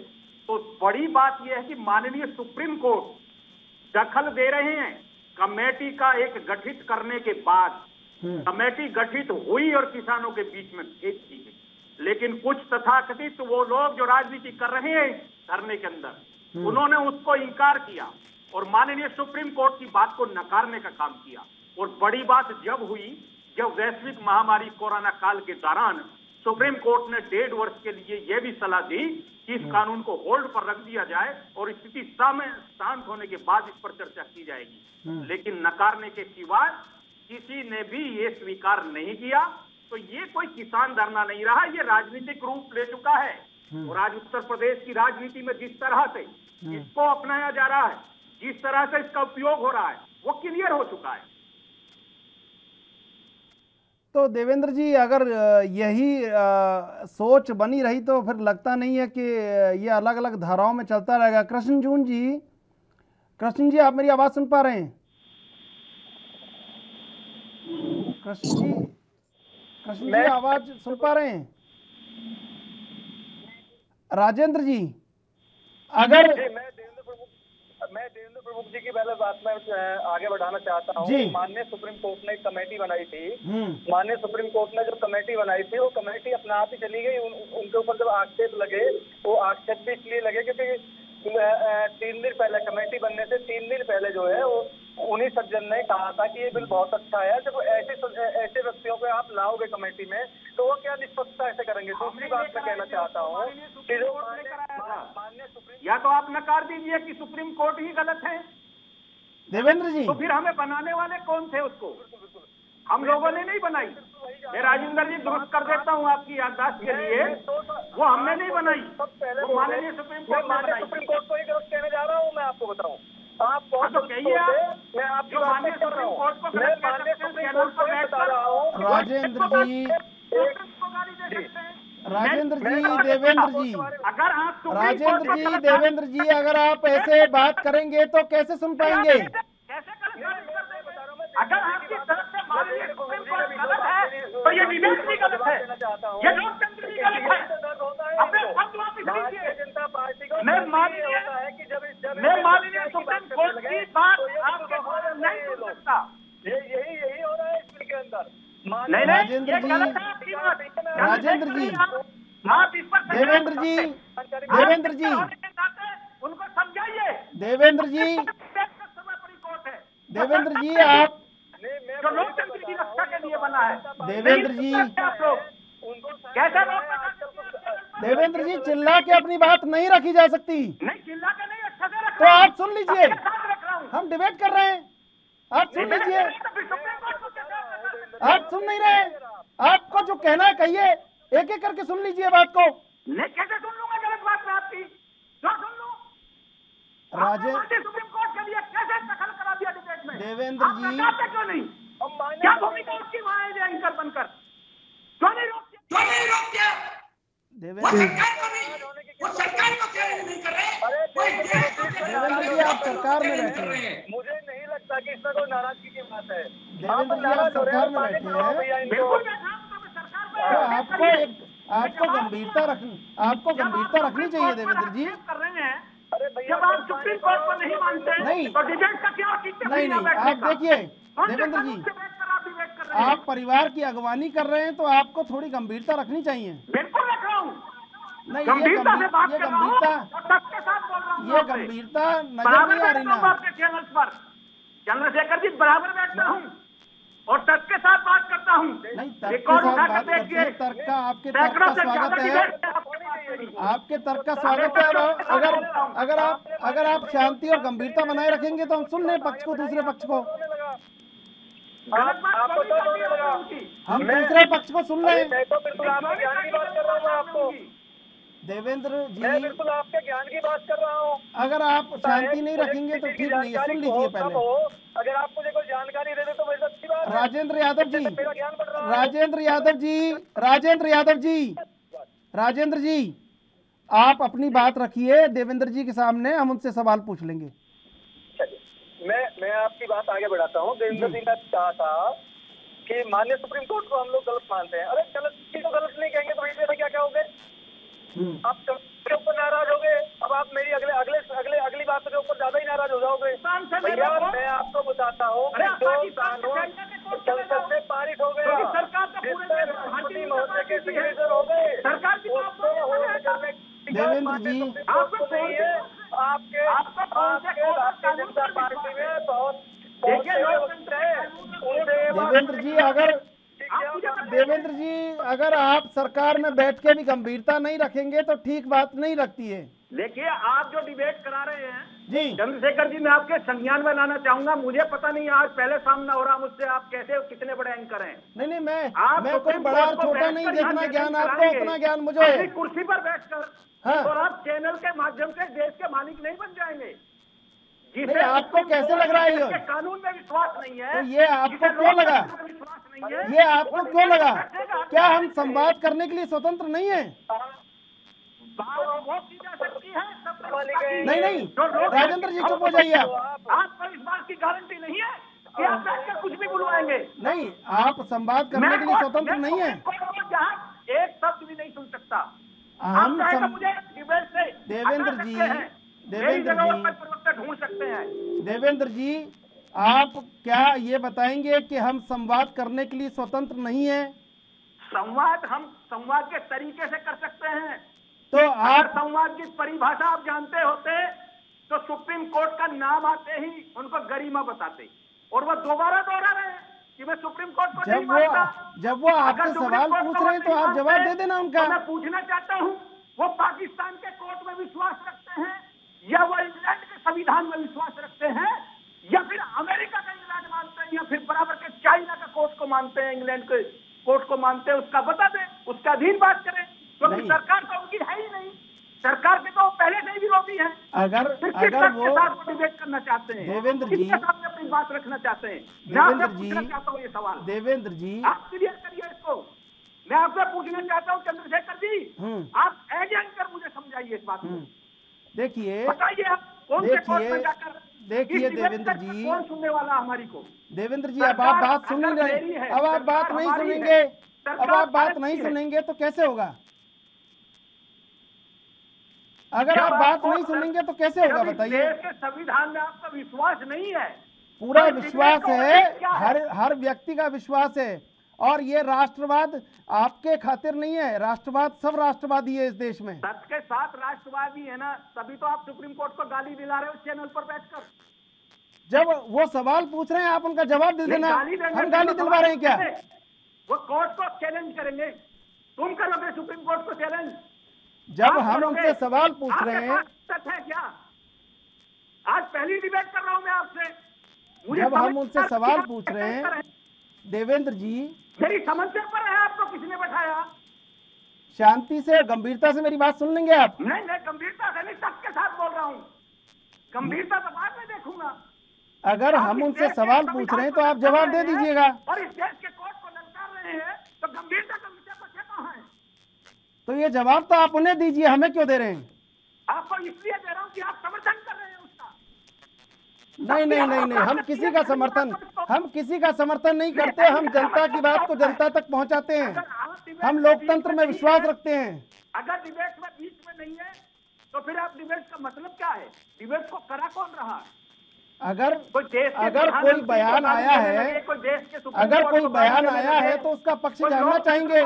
तो बड़ी बात यह है कि माननीय सुप्रीम कोर्ट दखल दे रहे हैं कमेटी का एक गठित करने के बाद। कमेटी गठित हुई और किसानों के बीच में भेज दी गई। लेकिन कुछ तथाकथित वो लोग जो राजनीति कर रहे हैं धरने के अंदर उन्होंने उसको इंकार किया और माननीय सुप्रीम कोर्ट की बात को नकारने का काम किया। और बड़ी बात जब हुई जब वैश्विक महामारी कोरोना काल के दौरान सुप्रीम कोर्ट ने डेढ़ वर्ष के लिए यह भी सलाह दी कि इस कानून को होल्ड पर रख दिया जाए और स्थिति सामने शांत होने के बाद इस पर चर्चा की जाएगी। लेकिन नकारने के सिवा किसी ने भी ये स्वीकार नहीं किया। तो ये कोई किसान धरना नहीं रहा ये राजनीतिक रूप ले चुका है। और आज उत्तर प्रदेश की राजनीति में जिस तरह से इसको अपनाया जा रहा है जिस तरह से इसका उपयोग हो रहा है वो क्लियर हो चुका है। तो देवेंद्र जी अगर यही सोच बनी रही तो फिर लगता नहीं है कि ये अलग अलग धाराओं में चलता रहेगा। कृष्ण जून जी कृष्ण जी आप मेरी आवाज़ सुन पा रहे हैं? कृष्ण जी कृष्ण जी आवाज़ सुन पा रहे हैं? राजेंद्र जी अगर मैं देवेंद्र प्रमुख जी की पहले बात में आगे बढ़ाना चाहता हूँ। माननीय सुप्रीम कोर्ट ने एक कमेटी बनाई थी। हम्म। माननीय सुप्रीम कोर्ट ने जो कमेटी बनाई थी वो कमेटी अपने आप ही चली गई। उन, उनके ऊपर जब आक्षेप लगे वो आक्षेप भी इसलिए लगे क्योंकि तीन दिन पहले कमेटी बनने से तीन दिन पहले जो है वो उन्हीं सज्जन ने कहा था कि ये बिल बहुत अच्छा है। जब ऐसे ऐसे व्यक्तियों को आप लाओगे कमेटी में तो वो क्या निष्पक्षता ऐसे करेंगे? दूसरी बात मैं कहना चाहता हूँ कि जो माननीय माननीय सुप्रीम या तो आप नकार दीजिए कि सुप्रीम कोर्ट ही गलत है। देवेंद्र जी। तो फिर हमें बनाने वाले कौन थे उसको? हम लोगों ने नहीं बनाई। मैं राजेंद्र जी दुरुस्त कर देता हूँ आपकी याददाश्त के लिए। वो हमने नहीं बनाई। माननीय सुप्रीम कोर्ट माननीय सुप्रीम कोर्ट को ही गलत कहने जा रहा हूँ मैं आपको बताऊँ आप कौन तो कहिए मैं आपकी जो बात नहीं कर रहा सुप्रीम कोर्ट को हूँ मैं गलत कह माननीय सकते सुप्रीम चैनल कोर्ट को बैठकर बता रहा हूँ। राजेंद्र जी। राजेंद्र जी देवेंद्र जी। अगर आप राजेंद्र जी देवेंद्र जी अगर आप ऐसे बात करेंगे तो कैसे सुन पाएँगे? कैसे अगर आपकी तरफ़ से माननीय सुप्रीम कोर्ट गलत है तो ये विवेक भी गलत है। ये लोकतंत्र भी गलत है। अपने शब्द वापिस लीजिए जनता पार्टी को मैं माननीय- है मैं माननीय सुप्रीम कोर्ट की बात आपके नहीं ये सुन सकता। यही यही हो रहा है इस बिल के अंदर नहीं नहीं राजेंद्र ये जी- गलत है आपकी बात। राजेंद्र जी- आप- इस पर देवेंद्र जी। देवेंद्र जी। उनको समझाइए। देवेंद्र जी। है देवेंद्र जी आप जो लोकतंत्र की रक्षा के लिए बना है। देवेंद्र जी। आप लोग। कैसे लोग देवेंद्र जी चिल्ला के अपनी बात नहीं रखी जा सकती। नहीं चिल्ला के नहीं अच्छा से रख तो आप सुन लीजिए। हम डिबेट कर रहे हैं। आप सुन लीजिए। तो आप सुन नहीं रहे। आपको जो कहना है कहिए। एक एक करके सुन लीजिए बात को। नहीं कैसे सुन लूँगा गलत बात आपकी? क्यों सुन लूँ। राजे सुप्रीम कोर्ट के लिए कैसे दखल करा दिया डिबेट में? देवेंद्र जी- क्यों नहीं? क्या भूमिका उसकी वहाँ है एंकर बनकर? क्यों नहीं सरकार को नहीं वो सरकार को क्यों नहीं कर रहे? देवेंद्र जी आप सरकार में बैठे हैं? मुझे नहीं लगता कि इसमें कोई नाराज़गी की बात है। देवेंद्र जी आप सरकार में बैठे हैं। बिल्कुल। मैं काम तो तो। आपको एक आपको गंभीरता रखनी आपको गंभीरता रखनी चाहिए देवेंद्र जी। कर रहे हैं अरे भैया जब आप सुप्रीम कोर्ट को नहीं मानते नहीं। तो डिबेट का क्या नहीं नहीं आप देखिए देवेंद्र जी आप कर रहे परिवार की अगवानी कर रहे हैं तो आपको थोड़ी गंभीरता रखनी चाहिए। बिल्कुल रख रहा हूँ। नहीं ये गंभीरता ये कर रहा गंभीरता रहा हूँ ये गंभीरता नज़र नहीं आ रही ना। पर। चंद्रशेखर जी बराबर बैठता हूँ। और तर्क के साथ बात करता हूँ। नहीं तर्क के रिकॉर्ड बात करते देखिए। तर्क का आपके तर्क का स्वागत है। आपके तर्क का स्वागत है। अगर अगर आप अगर आप शांति और गंभीरता बनाए रखेंगे तो हम सुन लें पक्ष को दूसरे पक्ष को। आपको कभी तो नहीं लगा। हम दूसरे पक्ष को सुन मैं तो बिल्कुल आपके ज्ञान की बात कर रहा हूँ आपको। देवेंद्र मैं जी बिल्कुल आपके ज्ञान की बात कर रहा हूँ। अगर आप शांति नहीं रखेंगे तो ठीक नहीं है। सुन लीजिए पहले। अगर आप मुझे कोई जानकारी दे दे तो अच्छी बात राजेंद्र यादव जी। रहा राजेंद्र यादव जी राजेंद्र यादव जी। राजेंद्र जी आप अपनी बात रखिए। देवेंद्र जी के सामने हम उनसे सवाल पूछ लेंगे। मैं मैं आपकी बात आगे बढ़ाता हूँ। देवेंद्र जी। ने कहा था कि माननीय सुप्रीम कोर्ट को हम लोग गलत मानते हैं। अरे गलत चीज़ को गलत नहीं कहेंगे तो इसलिए क्या क्या हो गए हम्म, आप के ऊपर नाराज़ हो गए अब आप मेरी अगले अगले अगले अगली बात के ऊपर ज़्यादा ही नाराज़ हो जाओगे। भैया मैं आपको बताता हूँ अरे कि आप जो कानून के संसद से पारित हो गया सरकार तो महोदय के सिग्नेचर हो। गए। सरकार की तो देवेंद्र जी, को आपको नहीं है। आपके आपको आपके भारतीय जनता पार्टी में बहुत देखिए, लोकतंत्र हैं। देवेंद्र जी अगर? देवेंद्र जी अगर आप सरकार में बैठ के भी गंभीरता नहीं रखेंगे तो ठीक बात नहीं लगती है। देखिए आप जो डिबेट करा रहे हैं जी। चंद्रशेखर जी मैं आपके संज्ञान में लाना चाहूँगा। मुझे पता नहीं आज पहले सामना हो रहा मुझसे। आप कैसे कितने बड़े एंकर हैं? नहीं नहीं मैं आप मैं कोई बड़ा छोटा नहीं यहाँ ज्ञान आपको। उतना ज्ञान मुझे कुर्सी पर बैठकर हाँ। और आप चैनल के माध्यम से देश के मालिक नहीं बन जाएँगे। जिसे आपको कैसे लग रहा है ये? कानून में विश्वास नहीं है तो ये आपको क्यों लगा? विश्वास नहीं है ये आपको क्यों लगा? क्या हम संवाद करने के लिए स्वतंत्र नहीं है। बात की जा सकती है नहीं नहीं जो राजेंद्र जी चुप हो जाइए आप। आपको इस बात की गारंटी नहीं है कि आप बैठकर कुछ भी बुलवाएँगे। नहीं आप संवाद करने के लिए स्वतंत्र नहीं है। एक शब्द भी नहीं सुन सकता। हम आप चाहे तो सम- मुझे से देवेंद्र जी, देवेंद्र जी। प्रवक्ता ढूंढ सकते हैं। देवेंद्र जी आप क्या ये बताएँगे कि हम संवाद करने के लिए स्वतंत्र नहीं है? संवाद हम संवाद के तरीके से कर सकते हैं। तो आप संवाद की परिभाषा आप जानते होते तो सुप्रीम कोर्ट का नाम आते ही उनको गरिमा बताते। और वो दोबारा दोहरा रहे हैं कि मैं सुप्रीम कोर्ट को नहीं मानता। जब वो अगर आपसे सवाल पूछ रहे हैं तो आप जवाब दे देना उनका। तो मैं पूछना चाहता हूँ वो पाकिस्तान के कोर्ट में विश्वास रखते हैं या वो इंग्लैंड के संविधान में विश्वास रखते हैं या फिर अमेरिका का इंग्लैंड मानते हैं या फिर बराबर के चाइना का कोर्ट को मानते हैं इंग्लैंड के कोर्ट को मानते हैं उसका बता दें उसका अधीन बात करें। क्योंकि। सरकार तो उनकी है ही नहीं। सरकार के तो पहले से ही विरोधी है। अगर अगर वो डिबेट करना चाहते हैं? देवेंद्र जी- सामने अपनी बात रखना चाहते हैं? देवेंद्र जी। पूछना चाहता हूँ ये सवाल। देवेंद्र जी। आप क्लियर करिए इसको। मैं आपसे पूछना चाहता हूँ चंद्रशेखर जी। हम्म। आप एजेंट कर मुझे समझाइए इस बात को। हम्म, देखिए बताइए आप कौन से कोर्ट में देखिए जाकर देखिए देवेंद्र जी। कौन सुनने वाला हमारी को? देवेंद्र जी अब आप बात सुन रहे अब आप बात नहीं सुनेंगे। अब आप बात नहीं सुनेंगे तो कैसे होगा? अगर आप बात नहीं सुनेंगे तो कैसे होगा बताइए। देश के संविधान में आपका विश्वास नहीं है। पूरा विश्वास है? हर हर व्यक्ति का विश्वास है। और ये राष्ट्रवाद आपके खातिर नहीं है राष्ट्रवाद सब राष्ट्रवादी है इस देश में। सच के साथ राष्ट्रवादी है ना तभी तो आप सुप्रीम कोर्ट को गाली दिला रहे हो चैनल पर बैठकर। जब वो सवाल पूछ रहे हैं आप उनका जवाब दे देना। हम तो गाली दिलवा रहे हैं क्या? वो कोर्ट को चैलेंज करेंगे। तुम करोगे सुप्रीम कोर्ट को चैलेंज जब हम। उनसे सवाल पूछ रहे हैं। है क्या? आज पहली डिबेट कर रहा हूँ मैं आपसे। जब हम उनसे सवाल पूछ रहे हैं देवेंद्र जी। मेरी समस्या पर है आपको किसने बैठाया? शांति से गंभीरता से मेरी बात सुन लेंगे आप? नहीं नहीं गंभीरता से नहीं सबके साथ बोल रहा हूँ। गंभीरता तो बाद में देखूँगा। अगर हम उनसे सवाल पूछ रहे हैं तो आप जवाब दे दीजिएगा। और इस देश के कोर्ट को ललकार रहे हैं तो गंभीरता का विषय को क्या कहाँ है तो ये जवाब तो आप उन्हें दीजिए हमें क्यों दे रहे हैं? आपको इसलिए दे रहा हूँ कि आप समर्थन कर रहे हैं उसका। नहीं नहीं नहीं नहीं हम किसी का समर्थन हम किसी का समर्थन नहीं करते हम जनता की बात को जनता तक पहुंचाते हैं। हम लोकतंत्र में विश्वास रखते हैं। अगर डिबेट में बीच में नहीं है तो फिर आप डिबेट का मतलब क्या है? डिबेट को करा कौन रहा? अगर अगर कोई बयान आया है अगर कोई बयान आया है तो उसका पक्ष जानना चाहेंगे।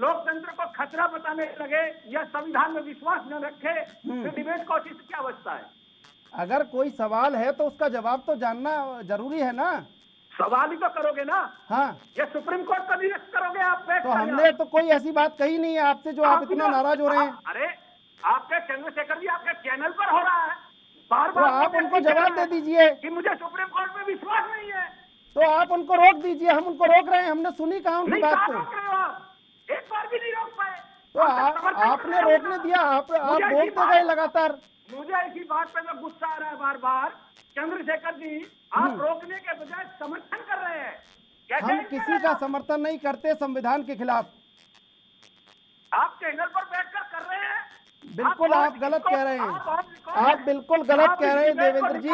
लोकतंत्र को खतरा बताने लगे या संविधान में विश्वास न रखे हम्म। तो डिबेट का औचित्य क्या बचता है? अगर कोई सवाल है तो उसका जवाब तो जानना ज़रूरी है ना। सवाल ही तो करोगे ना? हाँ। ये सुप्रीम कोर्ट का निरस्त करोगे आप? तो हमने तो कोई ऐसी बात कही नहीं है आपसे जो आप इतना तो- नाराज़ हो रहे हैं। आप- अरे आपके चंद्रशेखर जी आपके चैनल पर हो रहा है। बार बार तो आप उनको जवाब दे दीजिए। कि मुझे सुप्रीम कोर्ट में विश्वास नहीं है। तो आप उनको रोक दीजिए हम उनको रोक रहे हैं हमने सुनी कहा उनकी बात को रोक रहे हो आप एक बार भी नहीं रोक पाए तो आ, आपने रोकने दिया आप आप बोलते गए लगातार। मुझे इसी बात पे जो गुस्सा आ रहा है बार बार चंद्रशेखर जी आप रोकने के बजाय समर्थन कर रहे हैं। हम किसी का समर्थन नहीं करते संविधान के खिलाफ। आप चैनल पर बैठकर कर रहे हैं। बिल्कुल और आप गलत कह रहे हैं। आप आप। बिल्कुल गलत कह रहे हैं देवेंद्र जी।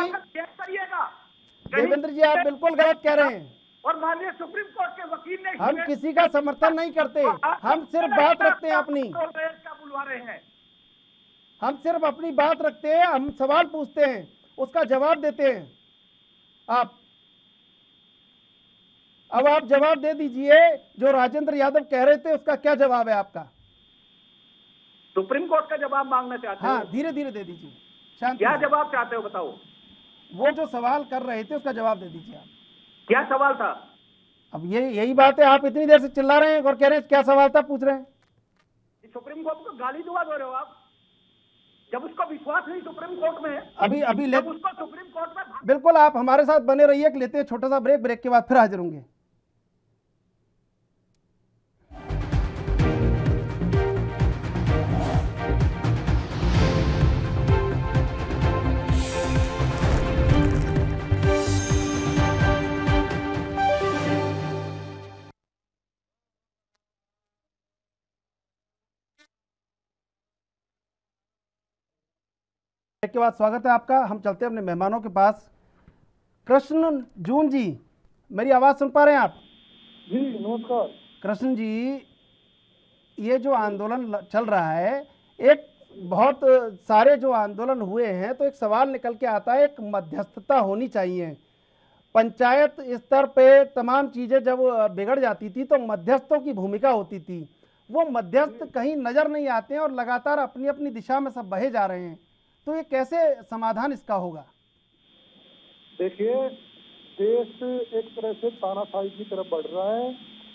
देवेंद्र जी आप बिल्कुल गलत कह रहे हैं। और माननीय सुप्रीम कोर्ट के वकील ने हम किसी का समर्थन नहीं करते। हम सिर्फ़ बात रखते हैं अपनी। बुलवा रहे हैं? हम सिर्फ़ अपनी बात रखते हैं हम सवाल पूछते हैं उसका जवाब देते हैं। आप अब आप जवाब दे दीजिए जो राजेंद्र यादव कह रहे थे उसका क्या जवाब है आपका? सुप्रीम कोर्ट का जवाब मांगना चाहते हाँ धीरे धीरे दे दीजिए। क्या जवाब चाहते हो बताओ? वो जो सवाल कर रहे थे उसका जवाब दे दीजिए आप। क्या सवाल था? अब ये यही बात है आप इतनी देर से चिल्ला रहे हैं और कह रहे हैं क्या सवाल था पूछ रहे हैं। सुप्रीम कोर्ट को गाली दुआ दे रहे हो आप। जब उसको विश्वास नहीं सुप्रीम कोर्ट में अभी अभी ले जब उसको सुप्रीम कोर्ट में बिल्कुल आप हमारे साथ बने रहिए लेते हैं छोटा सा ब्रेक ब्रेक के बाद फिर हाजिर होंगे। के बाद स्वागत है आपका। हम चलते हैं अपने मेहमानों के पास। कृष्ण जून जी मेरी आवाज़ सुन पा रहे हैं आप? जी नमस्कार। कृष्ण जी ये जो आंदोलन चल रहा है एक बहुत सारे जो आंदोलन हुए हैं तो एक सवाल निकल के आता है एक मध्यस्थता होनी चाहिए। पंचायत स्तर पे तमाम चीज़ें जब बिगड़ जाती थी तो मध्यस्थों की भूमिका होती थी। वो मध्यस्थ कहीं नज़र नहीं आते हैं और लगातार अपनी अपनी दिशा में सब बहे जा रहे हैं। तो ये कैसे समाधान इसका होगा? देखिए देश एक तरह से तानाशाही की तरफ़ बढ़ रहा है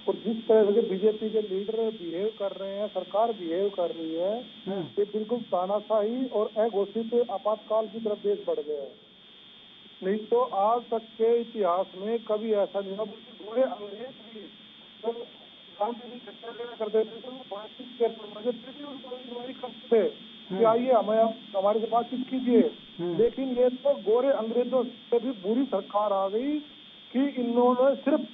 और जिस तरह से बीजेपी के लीडर बिहेव कर रहे हैं सरकार बिहेव कर रही है ये बिल्कुल तानाशाही और अघोषित आपातकाल की तरफ़ देश बढ़ गया है। नहीं तो आज तक के इतिहास में कभी ऐसा नहीं हुआ बल्कि पूरे अंग्रेज़ भी करते थे तो वो बातचीत करते थे कि आइए हमें हमारे से बातचीत कीजिए। लेकिन ये तो गोरे अंग्रेज़ों से भी बुरी सरकार आ गई कि इन्होंने सिर्फ़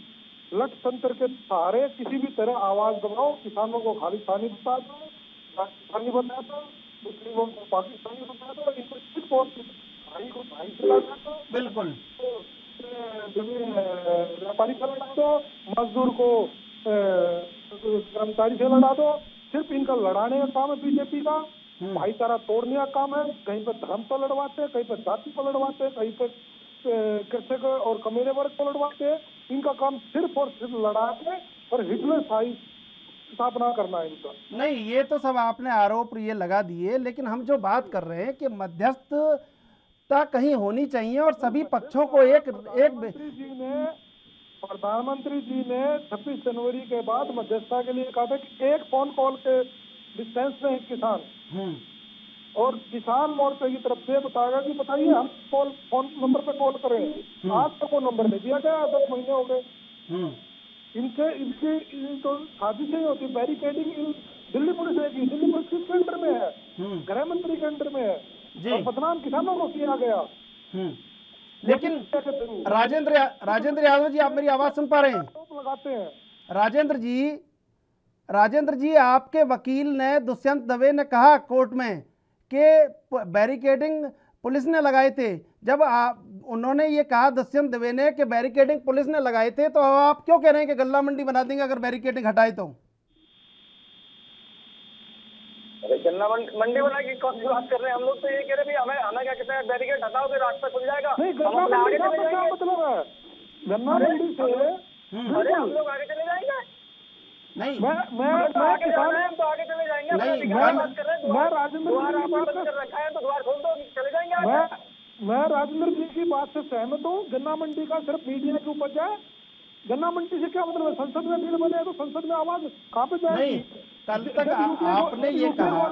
लठ तंत्र के सहारे किसी भी तरह आवाज़ दबाओ किसानों को खालिस्तानी बता दो पाकिस्तानी बता दो मुस्लिमों को पाकिस्तानी बता दो इनको सिर्फ़ और भाई को भाई से लड़ा दो बिल्कुल। तो, व्यापारी से लड़ा दो मजदूर को कर्मचारी से लड़ा दो सिर्फ़ इनका लड़ाने का काम है बीजेपी का। भाईचारा तोड़ने का काम है कहीं पर धर्म पर लड़वाते हैं कहीं पर जाति पर लड़वाते हैं कहीं पर कृषक और कमीने वर्ग को लड़वाते हैं। इनका काम सिर्फ़ और सिर्फ़ लड़ाते और हिटलर शाही स्थापना करना है इनका। नहीं ये तो सब आपने आरोप ये लगा दिए लेकिन हम जो बात कर रहे हैं कि मध्यस्थता कहीं होनी चाहिए और सभी पक्षों को एक एक प्रधानमंत्री जी ने प्रधानमंत्री जी ने 26 जनवरी के बाद मध्यस्थता के लिए कहा था कि एक फ़ोन कॉल के डिस्टेंस में है किसान। हम्म, और किसान मोर्चे की तरफ़ से बताएगा कि बताइए हम कॉल फ़ोन नंबर पे कॉल करें? आज तक वो नंबर नहीं दिया गया दस महीने हो गए। हम्म, इनसे इनकी तो साजिश नहीं होती बैरिकेडिंग इन दिल्ली पुलिस है की। दिल्ली पुलिस किसके अंडर में है? हम्म, गृह मंत्री के अंडर में है। और बदनाम किसानों को किया गया। हम्म। लेकिन? राजेंद्र राजेंद्र यादव जी आप मेरी आवाज़ सुन पा रहे हैं? लगाते हैं। राजेंद्र जी राजेंद्र जी आपके वकील ने दुष्यंत दवे ने कहा कोर्ट में कि बैरिकेडिंग पुलिस ने लगाए थे। जब आप उन्होंने ये कहा दुष्यंत दवे ने कि बैरिकेडिंग पुलिस ने लगाए थे तो आप क्यों कह रहे हैं कि गल्ला मंडी बना देंगे अगर बैरिकेडिंग हटाए तो? अरे गन्ना मंडी बना के कौन सी बात कर रहे हैं? हम लोग तो ये कह रहे हैं हमें हमें क्या कहते हैं बैरिकेड हटाओ फिर रास्ता खुल जाएगा। नहीं गन्ना मंडी तो मतलब है? गन्ना मंडी से अरे हम लोग आगे चले जाएँगे। नहीं। मैं मैं तो मैं किसान हम तो आगे चले जाएँगे नहीं, मैं- बात कर रहे हैं मैं राजेंद्र जी की बात है तो। मैं मैं राजेंद्र जी की से सहमत हूँ गन्ना मंडी का सिर्फ़ मीडिया के ऊपर जाए। गन्ना मंडी से क्या मतलब है? संसद में बिल बने तो संसद में आवाज़ कहाँ पे जाएगी? कल तक आपने ये कहा।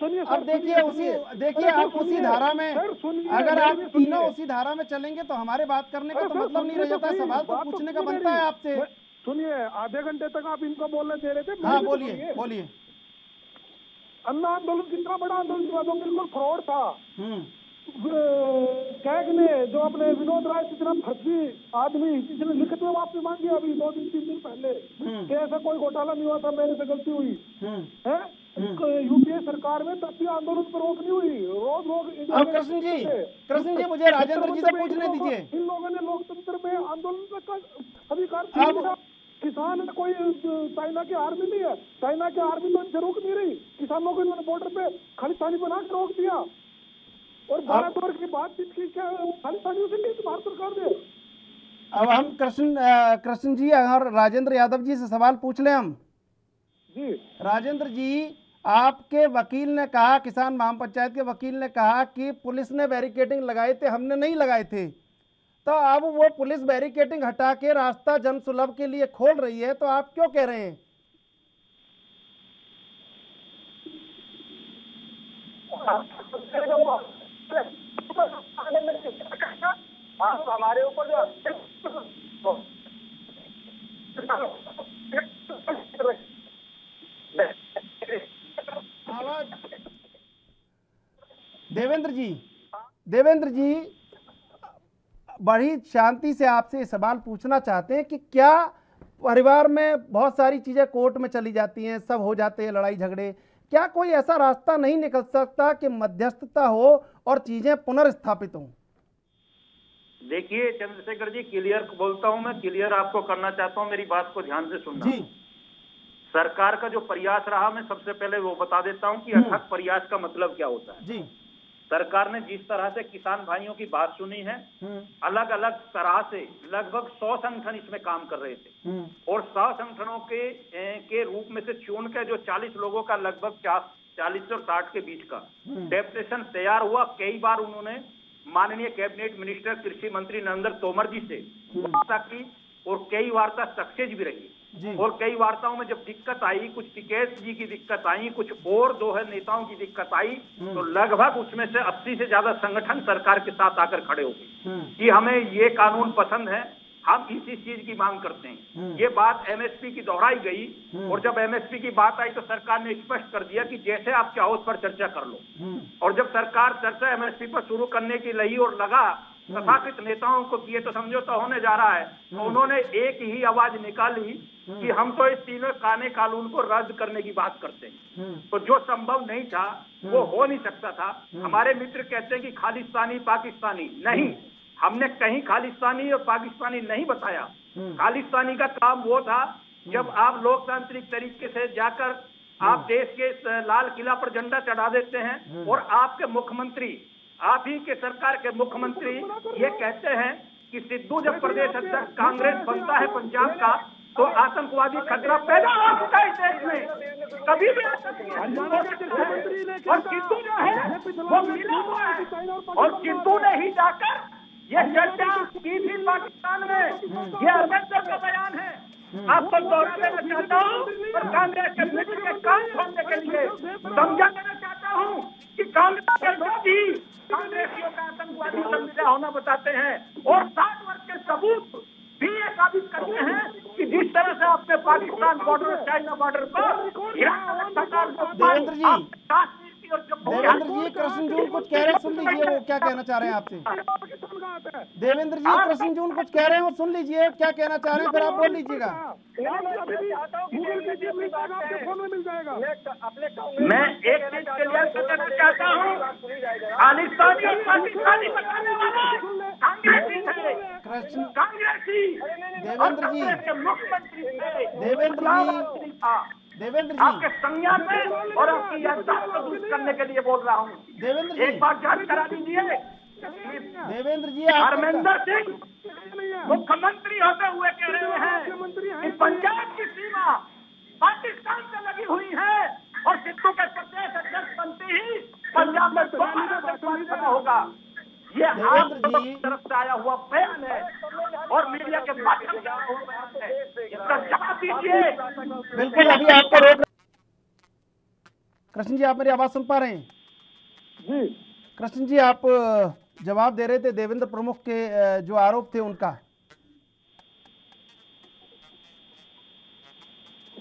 सुनिए अब देखिए उसी देखिए आप उसी धारा में अगर आप तीनों उसी धारा में चलेंगे तो हमारे बात करने का तो मतलब नहीं रह जाता सही, सवाल तो पूछने का बनता है आपसे। सुनिए आधे घंटे तक आप इनको बोलने दे रहे थे हाँ बोलिए बोलिए। अन्ना आंदोलन कितना बड़ा आंदोलन हुआ तो बिल्कुल फ्रॉड था। हम्म। कैग ने जो अपने विनोद राय जितना फर्जी आदमी जिसने लिखित में वापसी मांगी अभी दो दिन तीन दिन पहले। कि ऐसा कोई घोटाला नहीं हुआ था मेरे से गलती हुई। हम्म। है? यूपीए सरकार में तब भी आंदोलन पर रोक नहीं हुई। रोज अब कृष्ण जी कृष्ण जी मुझे राजेंद्र जी से पूछने दीजिए। इन लोगों ने लोकतंत्र में आंदोलन का अधिकार। किसान है कोई चाइना की आर्मी नहीं है। चाइना की आर्मी तो इनसे रोक नहीं रही। किसानों को इन्होंने बॉर्डर पे खालिस्तानी बना के रोक दिया। और भारत वर्ग की बातचीत की खालिस्तानियों से नहीं भारत सरकार ने? अब हम कृष्ण कृष्ण जी और राजेंद्र यादव जी से सवाल पूछ लें हम। जी। राजेंद्र जी आपके वकील ने कहा किसान महाम पंचायत के वकील ने कहा कि पुलिस ने बैरिकेडिंग लगाए थे हमने नहीं लगाए थे। तो अब वो पुलिस बैरिकेडिंग हटा के रास्ता जन सुलभ के लिए खोल रही है तो आप क्यों कह रहे हैं? हमारे ऊपर जो आवाज़। देवेंद्र जी देवेंद्र जी बड़ी शांति से आपसे ये सवाल पूछना चाहते हैं कि क्या परिवार में बहुत सारी चीज़ें कोर्ट में चली जाती हैं सब हो जाते हैं लड़ाई झगड़े? क्या कोई ऐसा रास्ता नहीं निकल सकता कि मध्यस्थता हो और चीज़ें पुनर्स्थापित हों? देखिए चंद्रशेखर जी क्लियर बोलता हूँ मैं क्लियर आपको करना चाहता हूँ मेरी बात को ध्यान से सुनना। जी। सरकार का जो प्रयास रहा मैं सबसे पहले वो बता देता हूँ कि अथक प्रयास का मतलब क्या होता है। जी। सरकार ने जिस तरह से किसान भाइयों की बात सुनी है हम्म। अलग अलग तरह से लगभग सौ संगठन इसमें काम कर रहे थे। हम्म। और सौ संगठनों के ए, के रूप में से चुन के जो 40 लोगों का लगभग चालीस और साठ के बीच का डेपुटेशन तैयार हुआ। कई बार उन्होंने माननीय कैबिनेट मिनिस्टर कृषि मंत्री नरेंद्र तोमर जी से वार्ता की और कई वार्ता सक्सेस भी रही। और कई वार्ताओं में जब दिक्कत आई कुछ टिकेट जी की दिक्कत आई कुछ और जो है नेताओं की दिक्कत आई तो लगभग उसमें से 80 से ज़्यादा संगठन सरकार के साथ आकर खड़े हो गए। हम्म। कि हमें ये कानून पसंद है हम इसी चीज़ की मांग करते हैं। ये बात एमएसपी की दोहराई गई और जब एमएसपी की बात आई तो सरकार ने स्पष्ट कर दिया कि जैसे आप चाहो उस पर चर्चा कर लो। हम्म। और जब सरकार चर्चा एमएसपी पर शुरू करने की लगी और लगा तथाकथित नेताओं को किए तो समझौता होने जा रहा है। तो उन्होंने एक ही आवाज़ निकाली कि हम तो इस तीनों काने कानून को रद्द करने की बात करते हैं। हम्म। तो जो संभव नहीं था वो हो नहीं सकता था। हमारे मित्र कहते हैं कि खालिस्तानी पाकिस्तानी नहीं। हमने कहीं खालिस्तानी और पाकिस्तानी नहीं बताया। खालिस्तानी का काम वो था जब आप लोकतांत्रिक तरीके से जाकर आप देश के लाल किला पर झंडा चढ़ा देते हैं और आपके मुख्यमंत्री आप ही के सरकार के मुख्यमंत्री ये कहते हैं कि सिद्धू जब प्रदेश अध्यक्ष कांग्रेस बनता है पंजाब का तो आतंकवादी खतरा पैदा हो चुका है देश में। कभी भी। और सिद्धू जो है, वो मिला हुआ है। और सिद्धू ने ही जाकर ये चर्चा की थी पाकिस्तान में। ये अंबेडकर का बयान है। आपको दोहरा देना चाहता हूँ और कांग्रेस के मित्र के कान खोलने के लिए। समझा देना चाहता हूँ कि कांग्रेस के लोग ही कांग्रेसियों का आतंकवादी संविदा होना बताते हैं। और साठ वर्ष के सबूत भी ये साबित करते हैं कि जिस तरह से आपने पाकिस्तान बॉर्डर चाइना बॉर्डर पर ईरान सरकार को देवेंद्र जी। की कृष्ण जून कुछ कह रहे हैं सुन लीजिए वो क्या कहना चाह रहे हैं आपसे का देवेंद्र जी कृष्ण जून कुछ कह रहे हैं वो सुन लीजिए क्या कहना चाह रहे हैं फिर आप बोल लीजिएगा में एक चीज़ क्लियर करना चाहता हूँ खालिस्तानी और पाकिस्तानी बताने वाला कृष्ण कांग्रेसी देवेंद्र जी। मुख्यमंत्री देवेंद्र जी। देवेंद्र आपके संज्ञान में और आपकी यात्रा को दूर करने के लिए बोल रहा हूँ। देवेंद्र जी। एक जी बार जाँच करा दीजिए। देवेंद्र जी धर्मेंद्र सिंह मुख्यमंत्री होते हुए कह रहे हैं कि पंजाब की सीमा पाकिस्तान से लगी हुई है और सिद्धू के प्रदेश अध्यक्ष बनते ही पंजाब में दोबारा होगा। ये आप लोगों की तरफ़ से आया हुआ बयान है और मीडिया के माध्यम से आया हुआ बयान है। इसका जवाब दीजिए। बिल्कुल अभी आपको रोक कृष्ण जी आप मेरी आवाज़ सुन पा रहे हैं? जी। कृष्ण जी आप जवाब दे रहे थे देवेंद्र प्रमुख के जो आरोप थे उनका।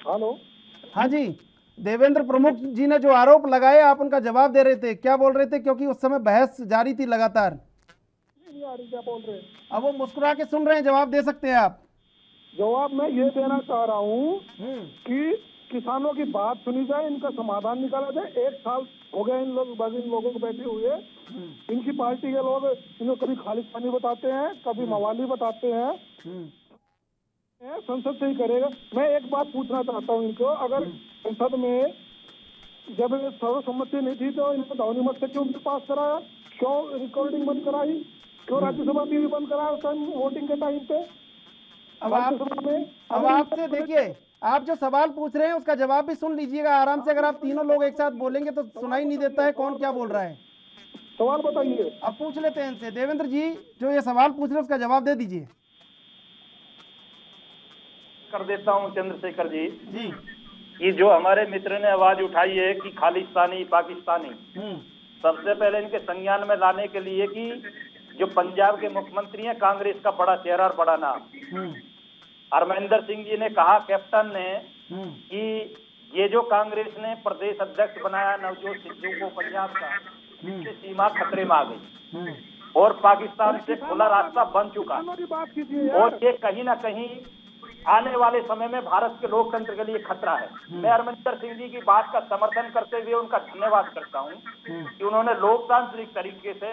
हेलो। हाँ जी। देवेंद्र प्रमुख जी ने जो आरोप लगाए आप उनका जवाब दे रहे थे। क्या बोल रहे थे? क्योंकि उस समय बहस जारी थी लगातार। नहीं आ रही क्या बोल रहे अब वो मुस्कुरा के सुन रहे हैं जवाब दे सकते हैं आप। जवाब मैं ये देना चाह रहा हूँ हम्म, कि किसानों की बात सुनी जाए इनका समाधान निकाला जाए। एक साल हो गया इन लोग बस इन लोगों को बैठे हुए। इनकी पार्टी के लोग इनको कभी खालिस्तानी बताते हैं कभी मवाली बताते हम्म, है, संसद से ही करेगा। मैं एक बात पूछना चाहता हूँ इनको अगर संसद में जब सर्वसम्मति नहीं थी तो इनको ध्वनि मत से क्यों पास कराया? क्यों रिकॉर्डिंग बंद कराई? क्यों राज्यसभा टीवी बंद कराया उस टाइम वोटिंग के टाइम पे? अब आप में अब आपसे देखिए आप जो सवाल पूछ रहे हैं उसका जवाब भी सुन लीजिएगा आराम से। अगर आप तीनों लोग एक साथ बोलेंगे तो सुनाई नहीं देता है कौन क्या बोल रहा है। सवाल बताइए। अब पूछ लेते हैं इनसे। देवेंद्र जी जो ये सवाल पूछ रहे हैं उसका जवाब दे दीजिए। कर देता हूँ चंद्रशेखर जी। जी। कि जो हमारे मित्र ने आवाज़ उठाई है कि खालिस्तानी पाकिस्तानी हम्म। सबसे पहले इनके संज्ञान में लाने के लिए कि जो पंजाब के मुख्यमंत्री हैं कांग्रेस का बड़ा चेहरा और बड़ा नाम। हम्म। सिंह जी ने कहा कैप्टन ने हम्म। कि ये जो कांग्रेस ने प्रदेश अध्यक्ष बनाया नवजोत सिद्धू को पंजाब का इससे सीमा खतरे में आ गई। और पाकिस्तान से खुला रास्ता बन चुका। और ये कहीं ना कहीं आने वाले समय में भारत के लोकतंत्र के लिए खतरा है। मैं हरमिंदर सिंह जी की बात का समर्थन करते हुए उनका धन्यवाद करता हूँ कि उन्होंने लोकतांत्रिक तरीके से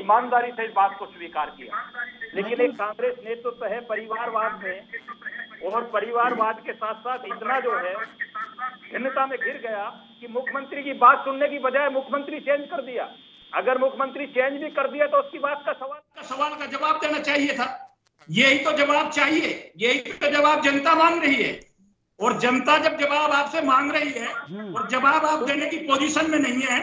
ईमानदारी से इस बात को स्वीकार किया। लेकिन एक कांग्रेस नेतृत्व तो है परिवारवाद में और परिवारवाद के साथ साथ इतना जो है भिन्नता में घिर गया कि मुख्यमंत्री की बात सुनने की बजाय मुख्यमंत्री चेंज कर दिया। अगर मुख्यमंत्री चेंज भी कर दिया तो उसकी बात का सवाल का सवाल का जवाब देना चाहिए था। यही तो जवाब चाहिए यही तो जवाब जनता मांग रही है। और जनता जब जवाब आपसे मांग रही है और जवाब आप देने की पोजीशन में नहीं है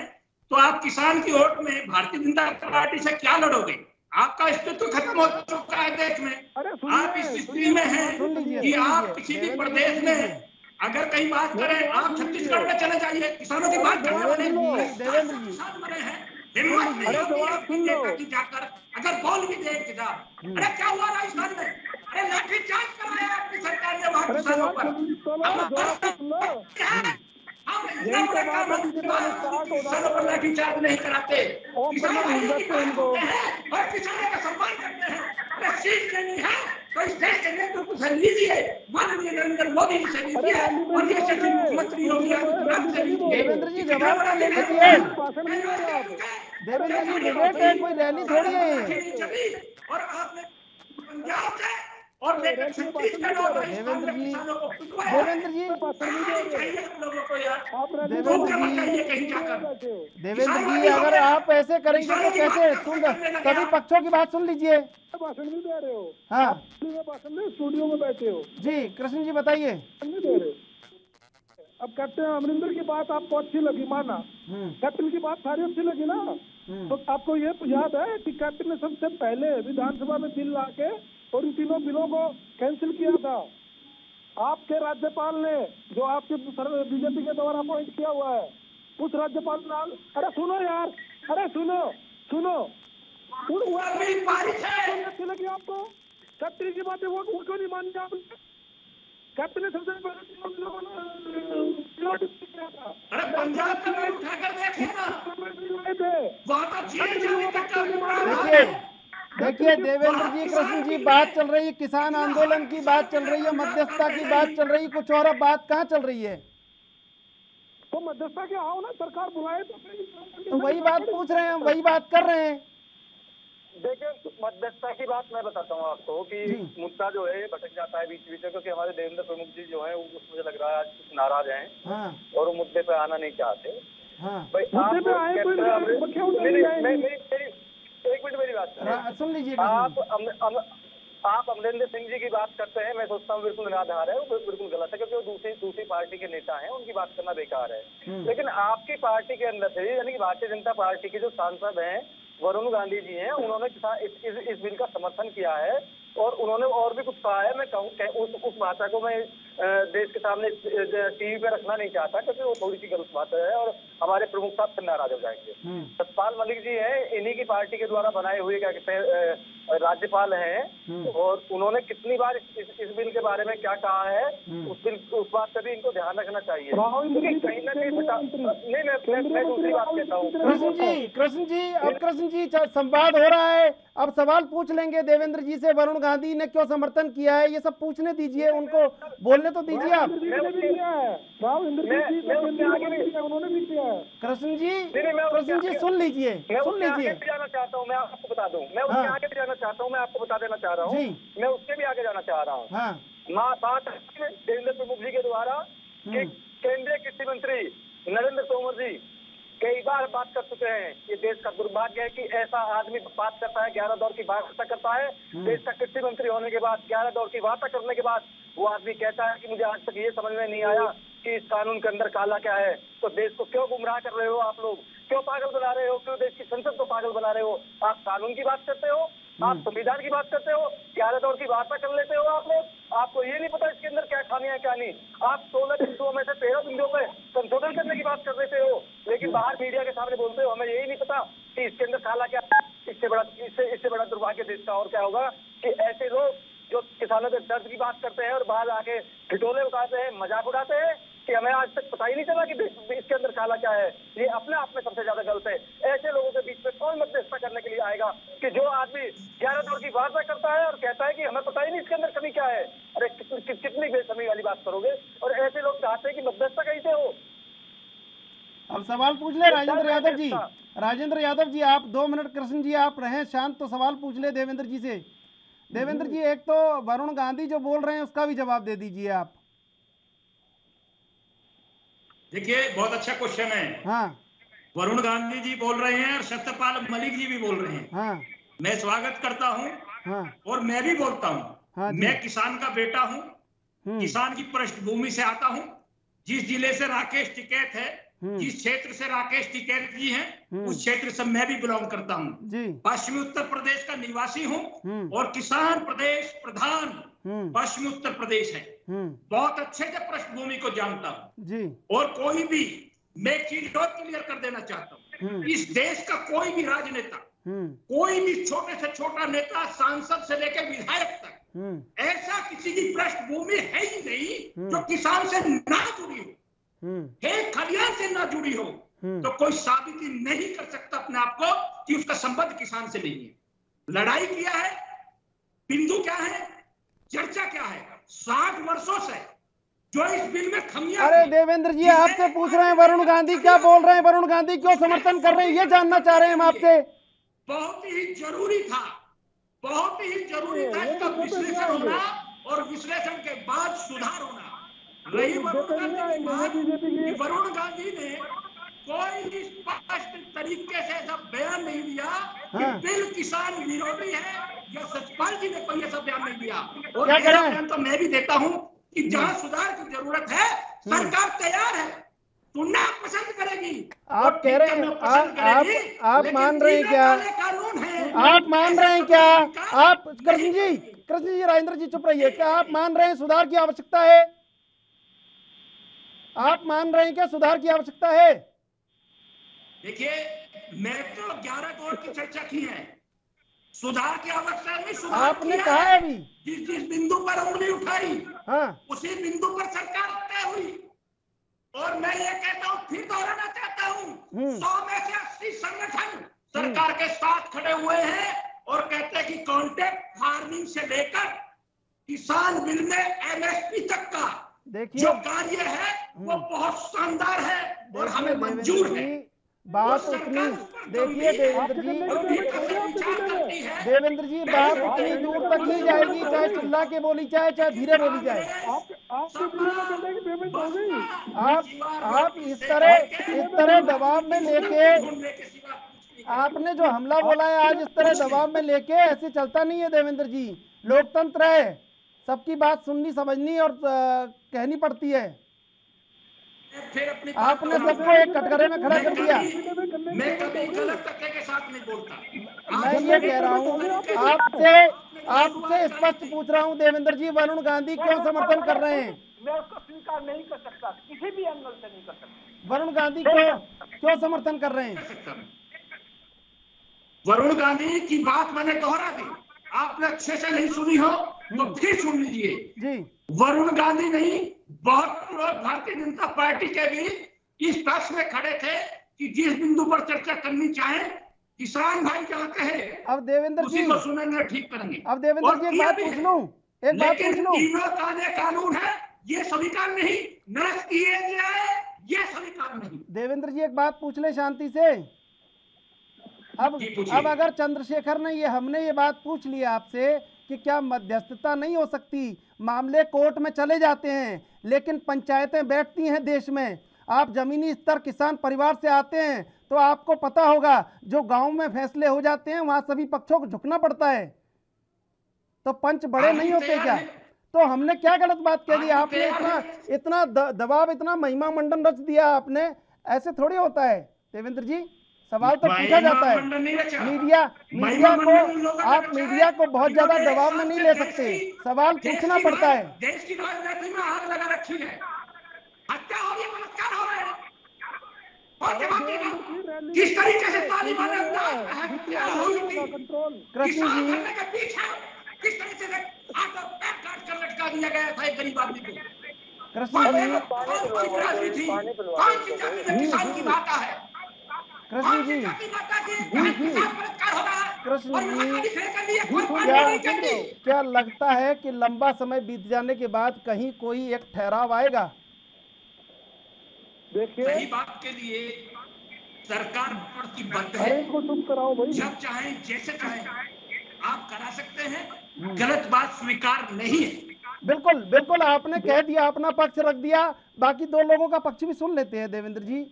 तो आप किसान की वोट में भारतीय जनता पार्टी से क्या लड़ोगे? आपका अस्तित्व खत्म हो चुका है देश में। आप इस स्थिति में हैं कि आप किसी भी प्रदेश में अगर कहीं बात करें आप छत्तीसगढ़ में चले जाइए किसानों की बात करें देवेंद्र जी, देवेंद्र जी। किसान बने हैं। हिम्मत नहीं अरे जवाब सुन लो। की जाकर अगर बोल भी दे एक किताब। अरे क्या हुआ राजस्थान में? अरे लाठी चार्ज कराया आपकी सरकार ने वहाँ किसानों पर। तो हम इतना तो बड़ा काम किसानों पर लाठी चार्ज नहीं कराते। किसान और किसानों का सम्मान करते हैं। अरे सीट लेनी है तो इस देश के नेतृत्व से लीजिए माननीय नरेंद्र मोदी से लीजिए और ये सचिव मुख्यमंत्री योगी आदित्यनाथ से लीजिए देवेंद्र जी डिबेट है। कोई रैली थोड़ी है। और आपने पंजाब से और देवेंद्र जी, को देवेंद्र जी। को देवेंद्र जी, अगर आप ऐसे करेंगे तो कैसे? सुन सभी पक्षों की बात सुन लीजिए। भाषण नहीं दे रहे हो। हाँ। में भाषण नहीं स्टूडियो में बैठे हो। जी कृष्ण जी बताइए। अब कहते हैं अमरिंदर की बात आपको अच्छी लगी माना। हम्म, कैप्टन की बात सारी अच्छी लगी ना? तो आपको ये याद है कि कैप्टन ने सबसे पहले विधानसभा में बिल लाके और इन तीनों बिलों को कैंसिल किया था। आपके राज्यपाल ने जो आपके बीजेपी के द्वारा अपॉइंट किया हुआ है उस राज्यपाल ने अरे सुनो यार अरे सुनो सुनो। अच्छी लगी आपको कैप्टन की बातें वो क्यों नहीं मानी आपने कैप्टन ने सबसे पहले पंजाब का उठाकर देखिए ना वहाँ तो देखिए देवेंद्र जी कृष्ण जी बात चल रही है किसान आंदोलन की बात चल रही है मध्यस्थता की बात चल रही है कुछ और अब बात कहाँ चल रही है? तो मध्यस्थता के आओ ना सरकार बुलाए तो तो वही बात पूछ रहे हैं हम वही बात कर रहे हैं। देखिए मध्यस्थता की बात मैं बताता हूँ आपको कि मुद्दा जो है भटक जाता है बीच बीच में क्योंकि हमारे देवेंद्र प्रमुख जी जो है वो मुझे लग रहा है आज कुछ नाराज़ हैं हाँ। और वो मुद्दे पे आना नहीं चाहते। हाँ। भाई मुद्दे तो एक मिनट मेरी बात। रा- सुन लीजिए आप अम, अम, आप अमरिंदर सिंह जी की बात करते हैं मैं सोचता हूँ बिल्कुल निराधार है वो बिल्कुल गलत है क्योंकि वो दूसरी दूसरी पार्टी के नेता हैं उनकी बात करना बेकार है। लेकिन आपकी पार्टी के अंदर से यानी कि भारतीय जनता पार्टी के जो सांसद हैं वरुण गांधी जी हैं उन्होंने इस, इस, इस बिल का समर्थन किया है और उन्होंने और भी कुछ कहा है मैं कहूँ उस, उस भाषा को मैं देश के सामने टीवी पे रखना नहीं चाहता क्योंकि वो थोड़ी सी गलत बात है और हमारे प्रमुख साहब फिर नाराज़ हो जाएँगे। सतपाल मलिक जी हैं इन्हीं की पार्टी के द्वारा बनाए हुए क्या कहते हैं राज्यपाल हैं। और उन्होंने कितनी बार इस, इस, बिल के बारे में क्या कहा है उस बिल उस बात का भी इनको ध्यान रखना चाहिए। कहीं ना कहीं नहीं मैं दूसरी बात कहता हूँ। कृष्ण जी कृष्ण जी अब कृष्ण जी संवाद हो रहा है अब सवाल पूछ लेंगे। देवेंद्र जी से वरुण गांधी ने क्यों समर्थन किया है ये सब पूछने दीजिए उनको बोलने तो दीजिए आप। उन्होंने भी किया। कृष्ण जी कृष्ण जी सुन लीजिए सुन लीजिए। जाना चाहता हूँ मैं आपको बता दूँ। मैं उसके हाँ। आगे भी जाना चाहता हूँ मैं आपको बता देना चाह रहा हूँ। मैं उसके भी आगे जाना चाह रहा हूँ। हाँ। माँ बात देवेंद्र प्रमुख जी के द्वारा कि केंद्रीय कृषि मंत्री नरेंद्र तोमर जी कई बार बात कर चुके हैं ये देश का दुर्भाग्य है कि ऐसा आदमी बात करता है ग्यारह दौर की वार्ता करता है। देश का कृषि मंत्री होने के बाद ग्यारह दौर की वार्ता करने के बाद वो आदमी कहता है कि मुझे आज तक ये समझ में नहीं आया कि इस कानून के अंदर काला क्या है? तो देश को क्यों गुमराह कर रहे हो आप लोग? क्यों पागल बना रहे हो? क्यों देश की संसद को पागल बना रहे हो? आप कानून की बात करते हो? आप संविधान की बात करते हो? ग्यारह दौर की वार्ता कर लेते हो आप लोग? आपको ये नहीं पता इसके अंदर क्या खामियाँ क्या नहीं। आप सोलह बिंदुओं में से तेरह बिंदुओं में संशोधन करने की बात कर देते हो लेकिन बाहर मीडिया के सामने बोलते हो हमें यही नहीं पता कि इसके अंदर काला क्या इससे बड़ा इससे इससे बड़ा दुर्भाग्य देश का और क्या होगा कि ऐसे लोग जो किसानों के दर्द की बात करते हैं और बाहर आके ठिठोले उठाते हैं मज़ाक उड़ाते हैं कि हमें आज तक पता ही नहीं चला कि इसके अंदर काला क्या है। ये अपने आप में सबसे ज़्यादा गलत है। ऐसे लोगों के बीच में कौन मध्यस्थता करने के लिए आएगा कि जो आदमी ग्यारह दौर की वार्ता करता है और कहता है कि हमें पता ही नहीं इसके अंदर कमी क्या है? अरे कित, कित, कितना बात करोगे? और ऐसे लोग चाहते हैं कि मध्यस्थता कैसे हो? अब सवाल पूछ ले राजेंद्र यादव जी। राजेंद्र यादव जी आप दो मिनट कृष्ण जी आप रहें शांत तो सवाल पूछ ले देवेंद्र जी से। देवेंद्र जी एक तो वरुण गांधी जो बोल रहे हैं उसका भी जवाब दे दीजिए आप। देखिए बहुत अच्छा क्वेश्चन है। हाँ। वरुण गांधी जी बोल रहे हैं और सत्यपाल मलिक जी भी बोल रहे हैं। हाँ। मैं स्वागत करता हूँ हाँ। और मैं भी बोलता हूँ। हाँ मैं किसान का बेटा हूँ। हम्म। किसान की पृष्ठभूमि से आता हूँ। जिस ज़िले से राकेश टिकैत है। जिस क्षेत्र से राकेश टिकैत जी हैं हम्म। उस क्षेत्र से मैं भी बिलोंग करता हूँ। पश्चिमी उत्तर प्रदेश का निवासी हूँ हम्म। और किसान प्रदेश प्रधान हम्म। पश्चिमी उत्तर प्रदेश है। हम्म। बहुत अच्छे से पृष्ठभूमि को जानता हूँ। और कोई भी मैं एक चीज़ और क्लियर कर देना चाहता हूँ। हम्म। इस देश का कोई भी राजनेता हम्म। कोई भी छोटे से छोटा नेता सांसद से लेकर विधायक तक हम्म। ऐसा किसी की पृष्ठभूमि है ही नहीं हम्म। जो किसान से ना जुड़ी हो। हम्म। खेत खलियान से ना जुड़ी हो हम्म। तो कोई साबिती नहीं कर सकता अपने आप को कि उसका संबंध किसान से नहीं है। लड़ाई किया है बिंदु क्या है चर्चा क्या है? साठ वर्षों से जो इस बिल में खमिया अरे देवेंद्र जी आपसे पूछ रहे हैं वरुण गांधी क्या बोल रहे हैं वरुण गांधी क्यों समर्थन कर रहे हैं ये जानना चाह रहे हैं हम आपसे। बहुत ही ज़रूरी था बहुत ही ज़रूरी था इसका विश्लेषण होना और विश्लेषण के बाद सुधार होना। रही वरुण गांधी की बात कि वरुण गांधी ने कोई स्पष्ट तरीके से ऐसा बयान नहीं दिया कि हाँ। बिल किसान विरोधी है या सचपाल जी ने कोई ऐसा बयान नहीं दिया। और मेरा बयान तो मैं भी देता हूँ कि जहाँ सुधार की ज़रूरत है सरकार तैयार है सुनना पसंद करेगी आप कह रहे हैं, आप- आप- आप मान रहे हैं क्या? कानून है। आप मान रहे हैं क्या? आप कृष्ण जी कृष्ण जी राजेंद्र जी चुप रहिए। क्या आप मान रहे हैं सुधार की आवश्यकता है? आप मान रहे हैं क्या सुधार की आवश्यकता है? देखिए मैं तो ग्यारह करोड़ की चर्चा की है। सुधार की आवश्यकता नहीं सुधार आपने कहा है। अभी। जिस जिस बिंदु पर उंगली उठाई हाँ। उसी बिंदु पर सरकार तय हुई। और मैं ये कहता हूँ फिर दोहराना चाहता हूँ हम्म। सौ में से अस्सी संगठन सरकार के साथ खड़े हुए हैं और कहते हैं कि कॉन्ट्रैक्ट फ़ार्मिंग से लेकर किसान बिल में एमएसपी तक का देखिए। जो कार्य है वो बहुत शानदार है और हमें मंजूर देवेंद्र है। जी बात उतनी देखिए देवेंद्र जी। देवेंद्र जी बात उतनी दूर तक ही जाएगी चाहे चिल्ला के बोली जाए चाहे धीरे बोली जाए। आप आप इस तरह इस तरह दबाव में लेके आपने जो हमला बोला है आज इस तरह दबाव में लेके ऐसे चलता नहीं है देवेंद्र जी। लोकतंत्र है। सबकी बात सुननी समझनी और कहनी पड़ती है। फिर अपनी आपने सबको एक कटघरे में खड़ा कर दिया। मैं कभी गलत तथ्य के साथ नहीं बोलता। मैं ये कह रहा हूँ आपसे आपसे स्पष्ट पूछ रहा हूँ देवेंद्र जी वरुण गांधी क्यों समर्थन कर रहे हैं? मैं उसको स्वीकार नहीं कर सकता किसी भी एंगल से नहीं कर सकता। वरुण गांधी क्यों क्यों समर्थन कर रहे हैं? वरुण गांधी की बात मैंने दोहरा दी। आपने अच्छे से नहीं सुनी हो तो फिर सुन लीजिए। जी। वरुण गांधी नहीं बहुत लोग भारतीय जनता पार्टी के भी इस पक्ष में खड़े थे कि जिस बिंदु पर चर्चा करनी चाहे किसान भाई जहाँ कहे अब देवेंद्र जी। को सुनेंगे ठीक करेंगे। अब देवेंद्र जी एक बात पूछ। लूँ एक बात पूछ लेकिन लूँ तीनों काले कानून है ये स्वीकार नहीं नरक किए जाए ये स्वीकार नहीं। देवेंद्र जी एक बात पूछ ले शांति से। अब अब अगर चंद्रशेखर ने ये हमने ये बात पूछ ली आपसे कि क्या मध्यस्थता नहीं हो सकती? मामले कोर्ट में चले जाते हैं लेकिन पंचायतें बैठती हैं देश में। आप जमीनी स्तर किसान परिवार से आते हैं तो आपको पता होगा जो गाँव में फैसले हो जाते हैं वहाँ सभी पक्षों को झुकना पड़ता है। तो पंच बड़े नहीं होते क्या? तो हमने क्या गलत बात कह दी? आपने इतना इतना दबाव इतना महिमा मंडन रच दिया आपने। ऐसे थोड़ी होता है। देवेंद्र जी सवाल तो पूछा जाता है। मीडिया मीडिया को आप मीडिया को बहुत ज़्यादा दबाव में नहीं ले सकते। सवाल पूछना पड़ता है। देश की राजनीति में आग लगा रखी है। हत्या हो रही है बलात्कार हो रहे हैं। किस तरीके से कृष्ण जी। किस तरीके से लटका दिया गया था एक गरीब आदमी को? कृष्ण जी। कौन सी जाति में किसान की बात है? कृष्ण जी। के कृष्ण जी, क्या क्या लगता है कि लंबा समय बीत जाने के बाद कहीं कोई एक ठहराव आएगा? देखिए। सही बात के लिए सरकार प्रतिबद्ध अरे है। इनको चुप कराओ भाई। जब चाहे जैसे चाहे आप करा सकते हैं। गलत बात स्वीकार नहीं है। बिल्कुल बिल्कुल आपने कह दिया अपना पक्ष रख दिया। बाकी दो लोगों का पक्ष भी सुन लेते हैं देवेंद्र जी।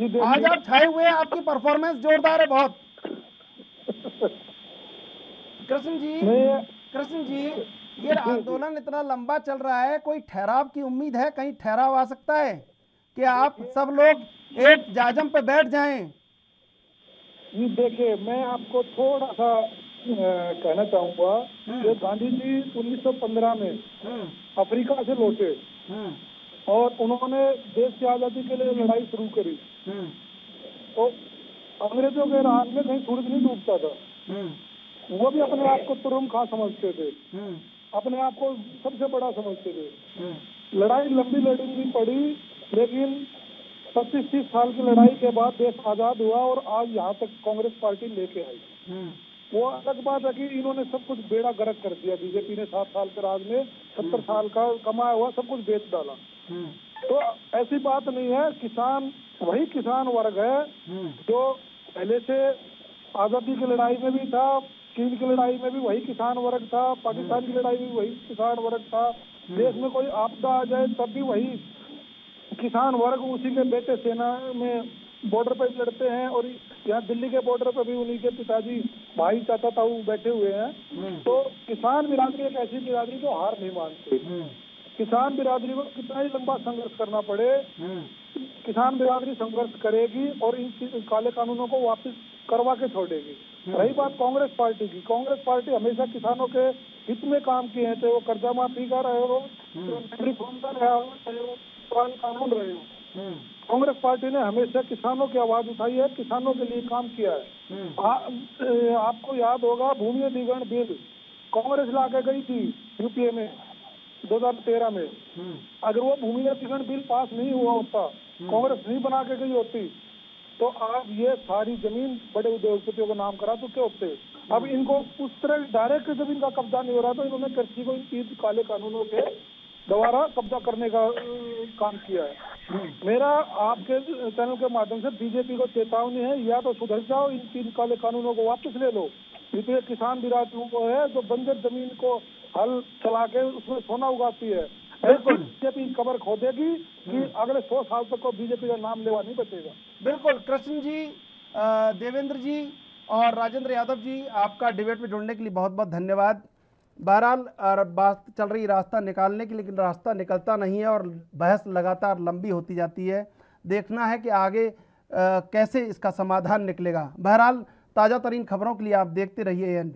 आज आप छाए हुए हैं आपकी परफॉर्मेंस जोरदार है बहुत। कृष्ण जी कृष्ण जी ये आंदोलन इतना लंबा चल रहा है कोई ठहराव की उम्मीद है? कहीं ठहराव आ सकता है कि आप सब लोग एक जाजम पे बैठ जाएँ? ये देखिए मैं आपको थोड़ा सा कहना चाहूँगा कि गांधी जी 1915 में हम्म, अफ्रीका से लौटे। हम्म, और उन्होंने देश की आज़ादी के लिए लड़ाई शुरू करी। तो अंग्रेज़ों के राज में कहीं सूरज नहीं डूबता था। हम्म, वो भी अपने आप को तुरुम खा समझते थे। हम्म, अपने आप को सबसे बड़ा समझते थे। लड़ाई लंबी लड़नी पड़ी लेकिन पच्चीस तीस साल की लड़ाई के बाद देश आज़ाद हुआ और आज यहाँ तक कांग्रेस पार्टी लेके आई। वो अलग बात है कि इन्होंने सब कुछ बेड़ा गर्क कर दिया। बीजेपी ने सात साल के राज में सत्तर साल का कमाया हुआ सब कुछ बेच डाला। तो ऐसी बात नहीं है किसान वही किसान वर्ग है हम्म, जो पहले से आज़ादी की लड़ाई में भी था चीन की लड़ाई में भी वही किसान वर्ग था पाकिस्तान की लड़ाई में भी वही किसान वर्ग था। देश में कोई आपदा आ जाए तब भी वही किसान वर्ग उसी के बेटे सेना में बॉर्डर पे लड़ते हैं और यहाँ दिल्ली के बॉर्डर पर भी उन्हीं के पिताजी भाई चाचा ताऊ बैठे हुए हैं। तो किसान बिरादरी एक ऐसी बिरादरी जो हार नहीं मानती। हम्म, किसान बिरादरी को कितना ही लंबा संघर्ष करना पड़े हम्म, किसान बिरादरी संघर्ष करेगी और इन काले कानूनों को वापस करवा के छोड़ेगी। रही बात कांग्रेस पार्टी की। कांग्रेस पार्टी हमेशा किसानों के हित में काम किए हैं चाहे वो कर्जा माफ़ी का रहे हो चाहे रिफॉर्म का रहा हो चाहे वो पुराने कानून रहे हो। कांग्रेस पार्टी ने हमेशा किसानों की आवाज़ उठाई है किसानों के लिए काम किया है। आ, ए, आपको याद होगा भूमि अधिग्रहण बिल कांग्रेस ला के गई थी यूपीए में। 2013 में। हम्म, अगर वो भूमि बिल पास नहीं हुआ होता कांग्रेस नहीं बना के गई होती तो आज ये सारी ज़मीन बड़े उद्योगपतियों को नाम करा चुके होते? अब इनको उस तरह डायरेक्ट ज़मीन का कब्जा नहीं हो रहा तो इन्होंने कृषि को इन तीन काले कानूनों के द्वारा कब्जा करने का काम किया है। मेरा आपके चैनल के माध्यम से बीजेपी को चेतावनी है या तो सुधर जाओ इन तीन काले कानूनों को वापस ले लो। इसलिए किसान को है जो बंजर ज़मीन को हल चला के उसमें सोना उगाती है। बिल्कुल। बीजेपी खबर खोदेगी कि अगले सौ साल तक को बीजेपी का नाम लेवा नहीं बचेगा। बिल्कुल कृष्ण जी देवेंद्र जी और राजेंद्र यादव जी आपका डिबेट में जुड़ने के लिए बहुत बहुत धन्यवाद। बहरहाल बात चल रही रास्ता निकालने की लेकिन रास्ता निकलता नहीं है और बहस लगातार लंबी होती जाती है। देखना है कि आगे अ, कैसे इसका समाधान निकलेगा। बहरहाल ताज़ा तरीन खबरों के लिए आप देखते रहिए एन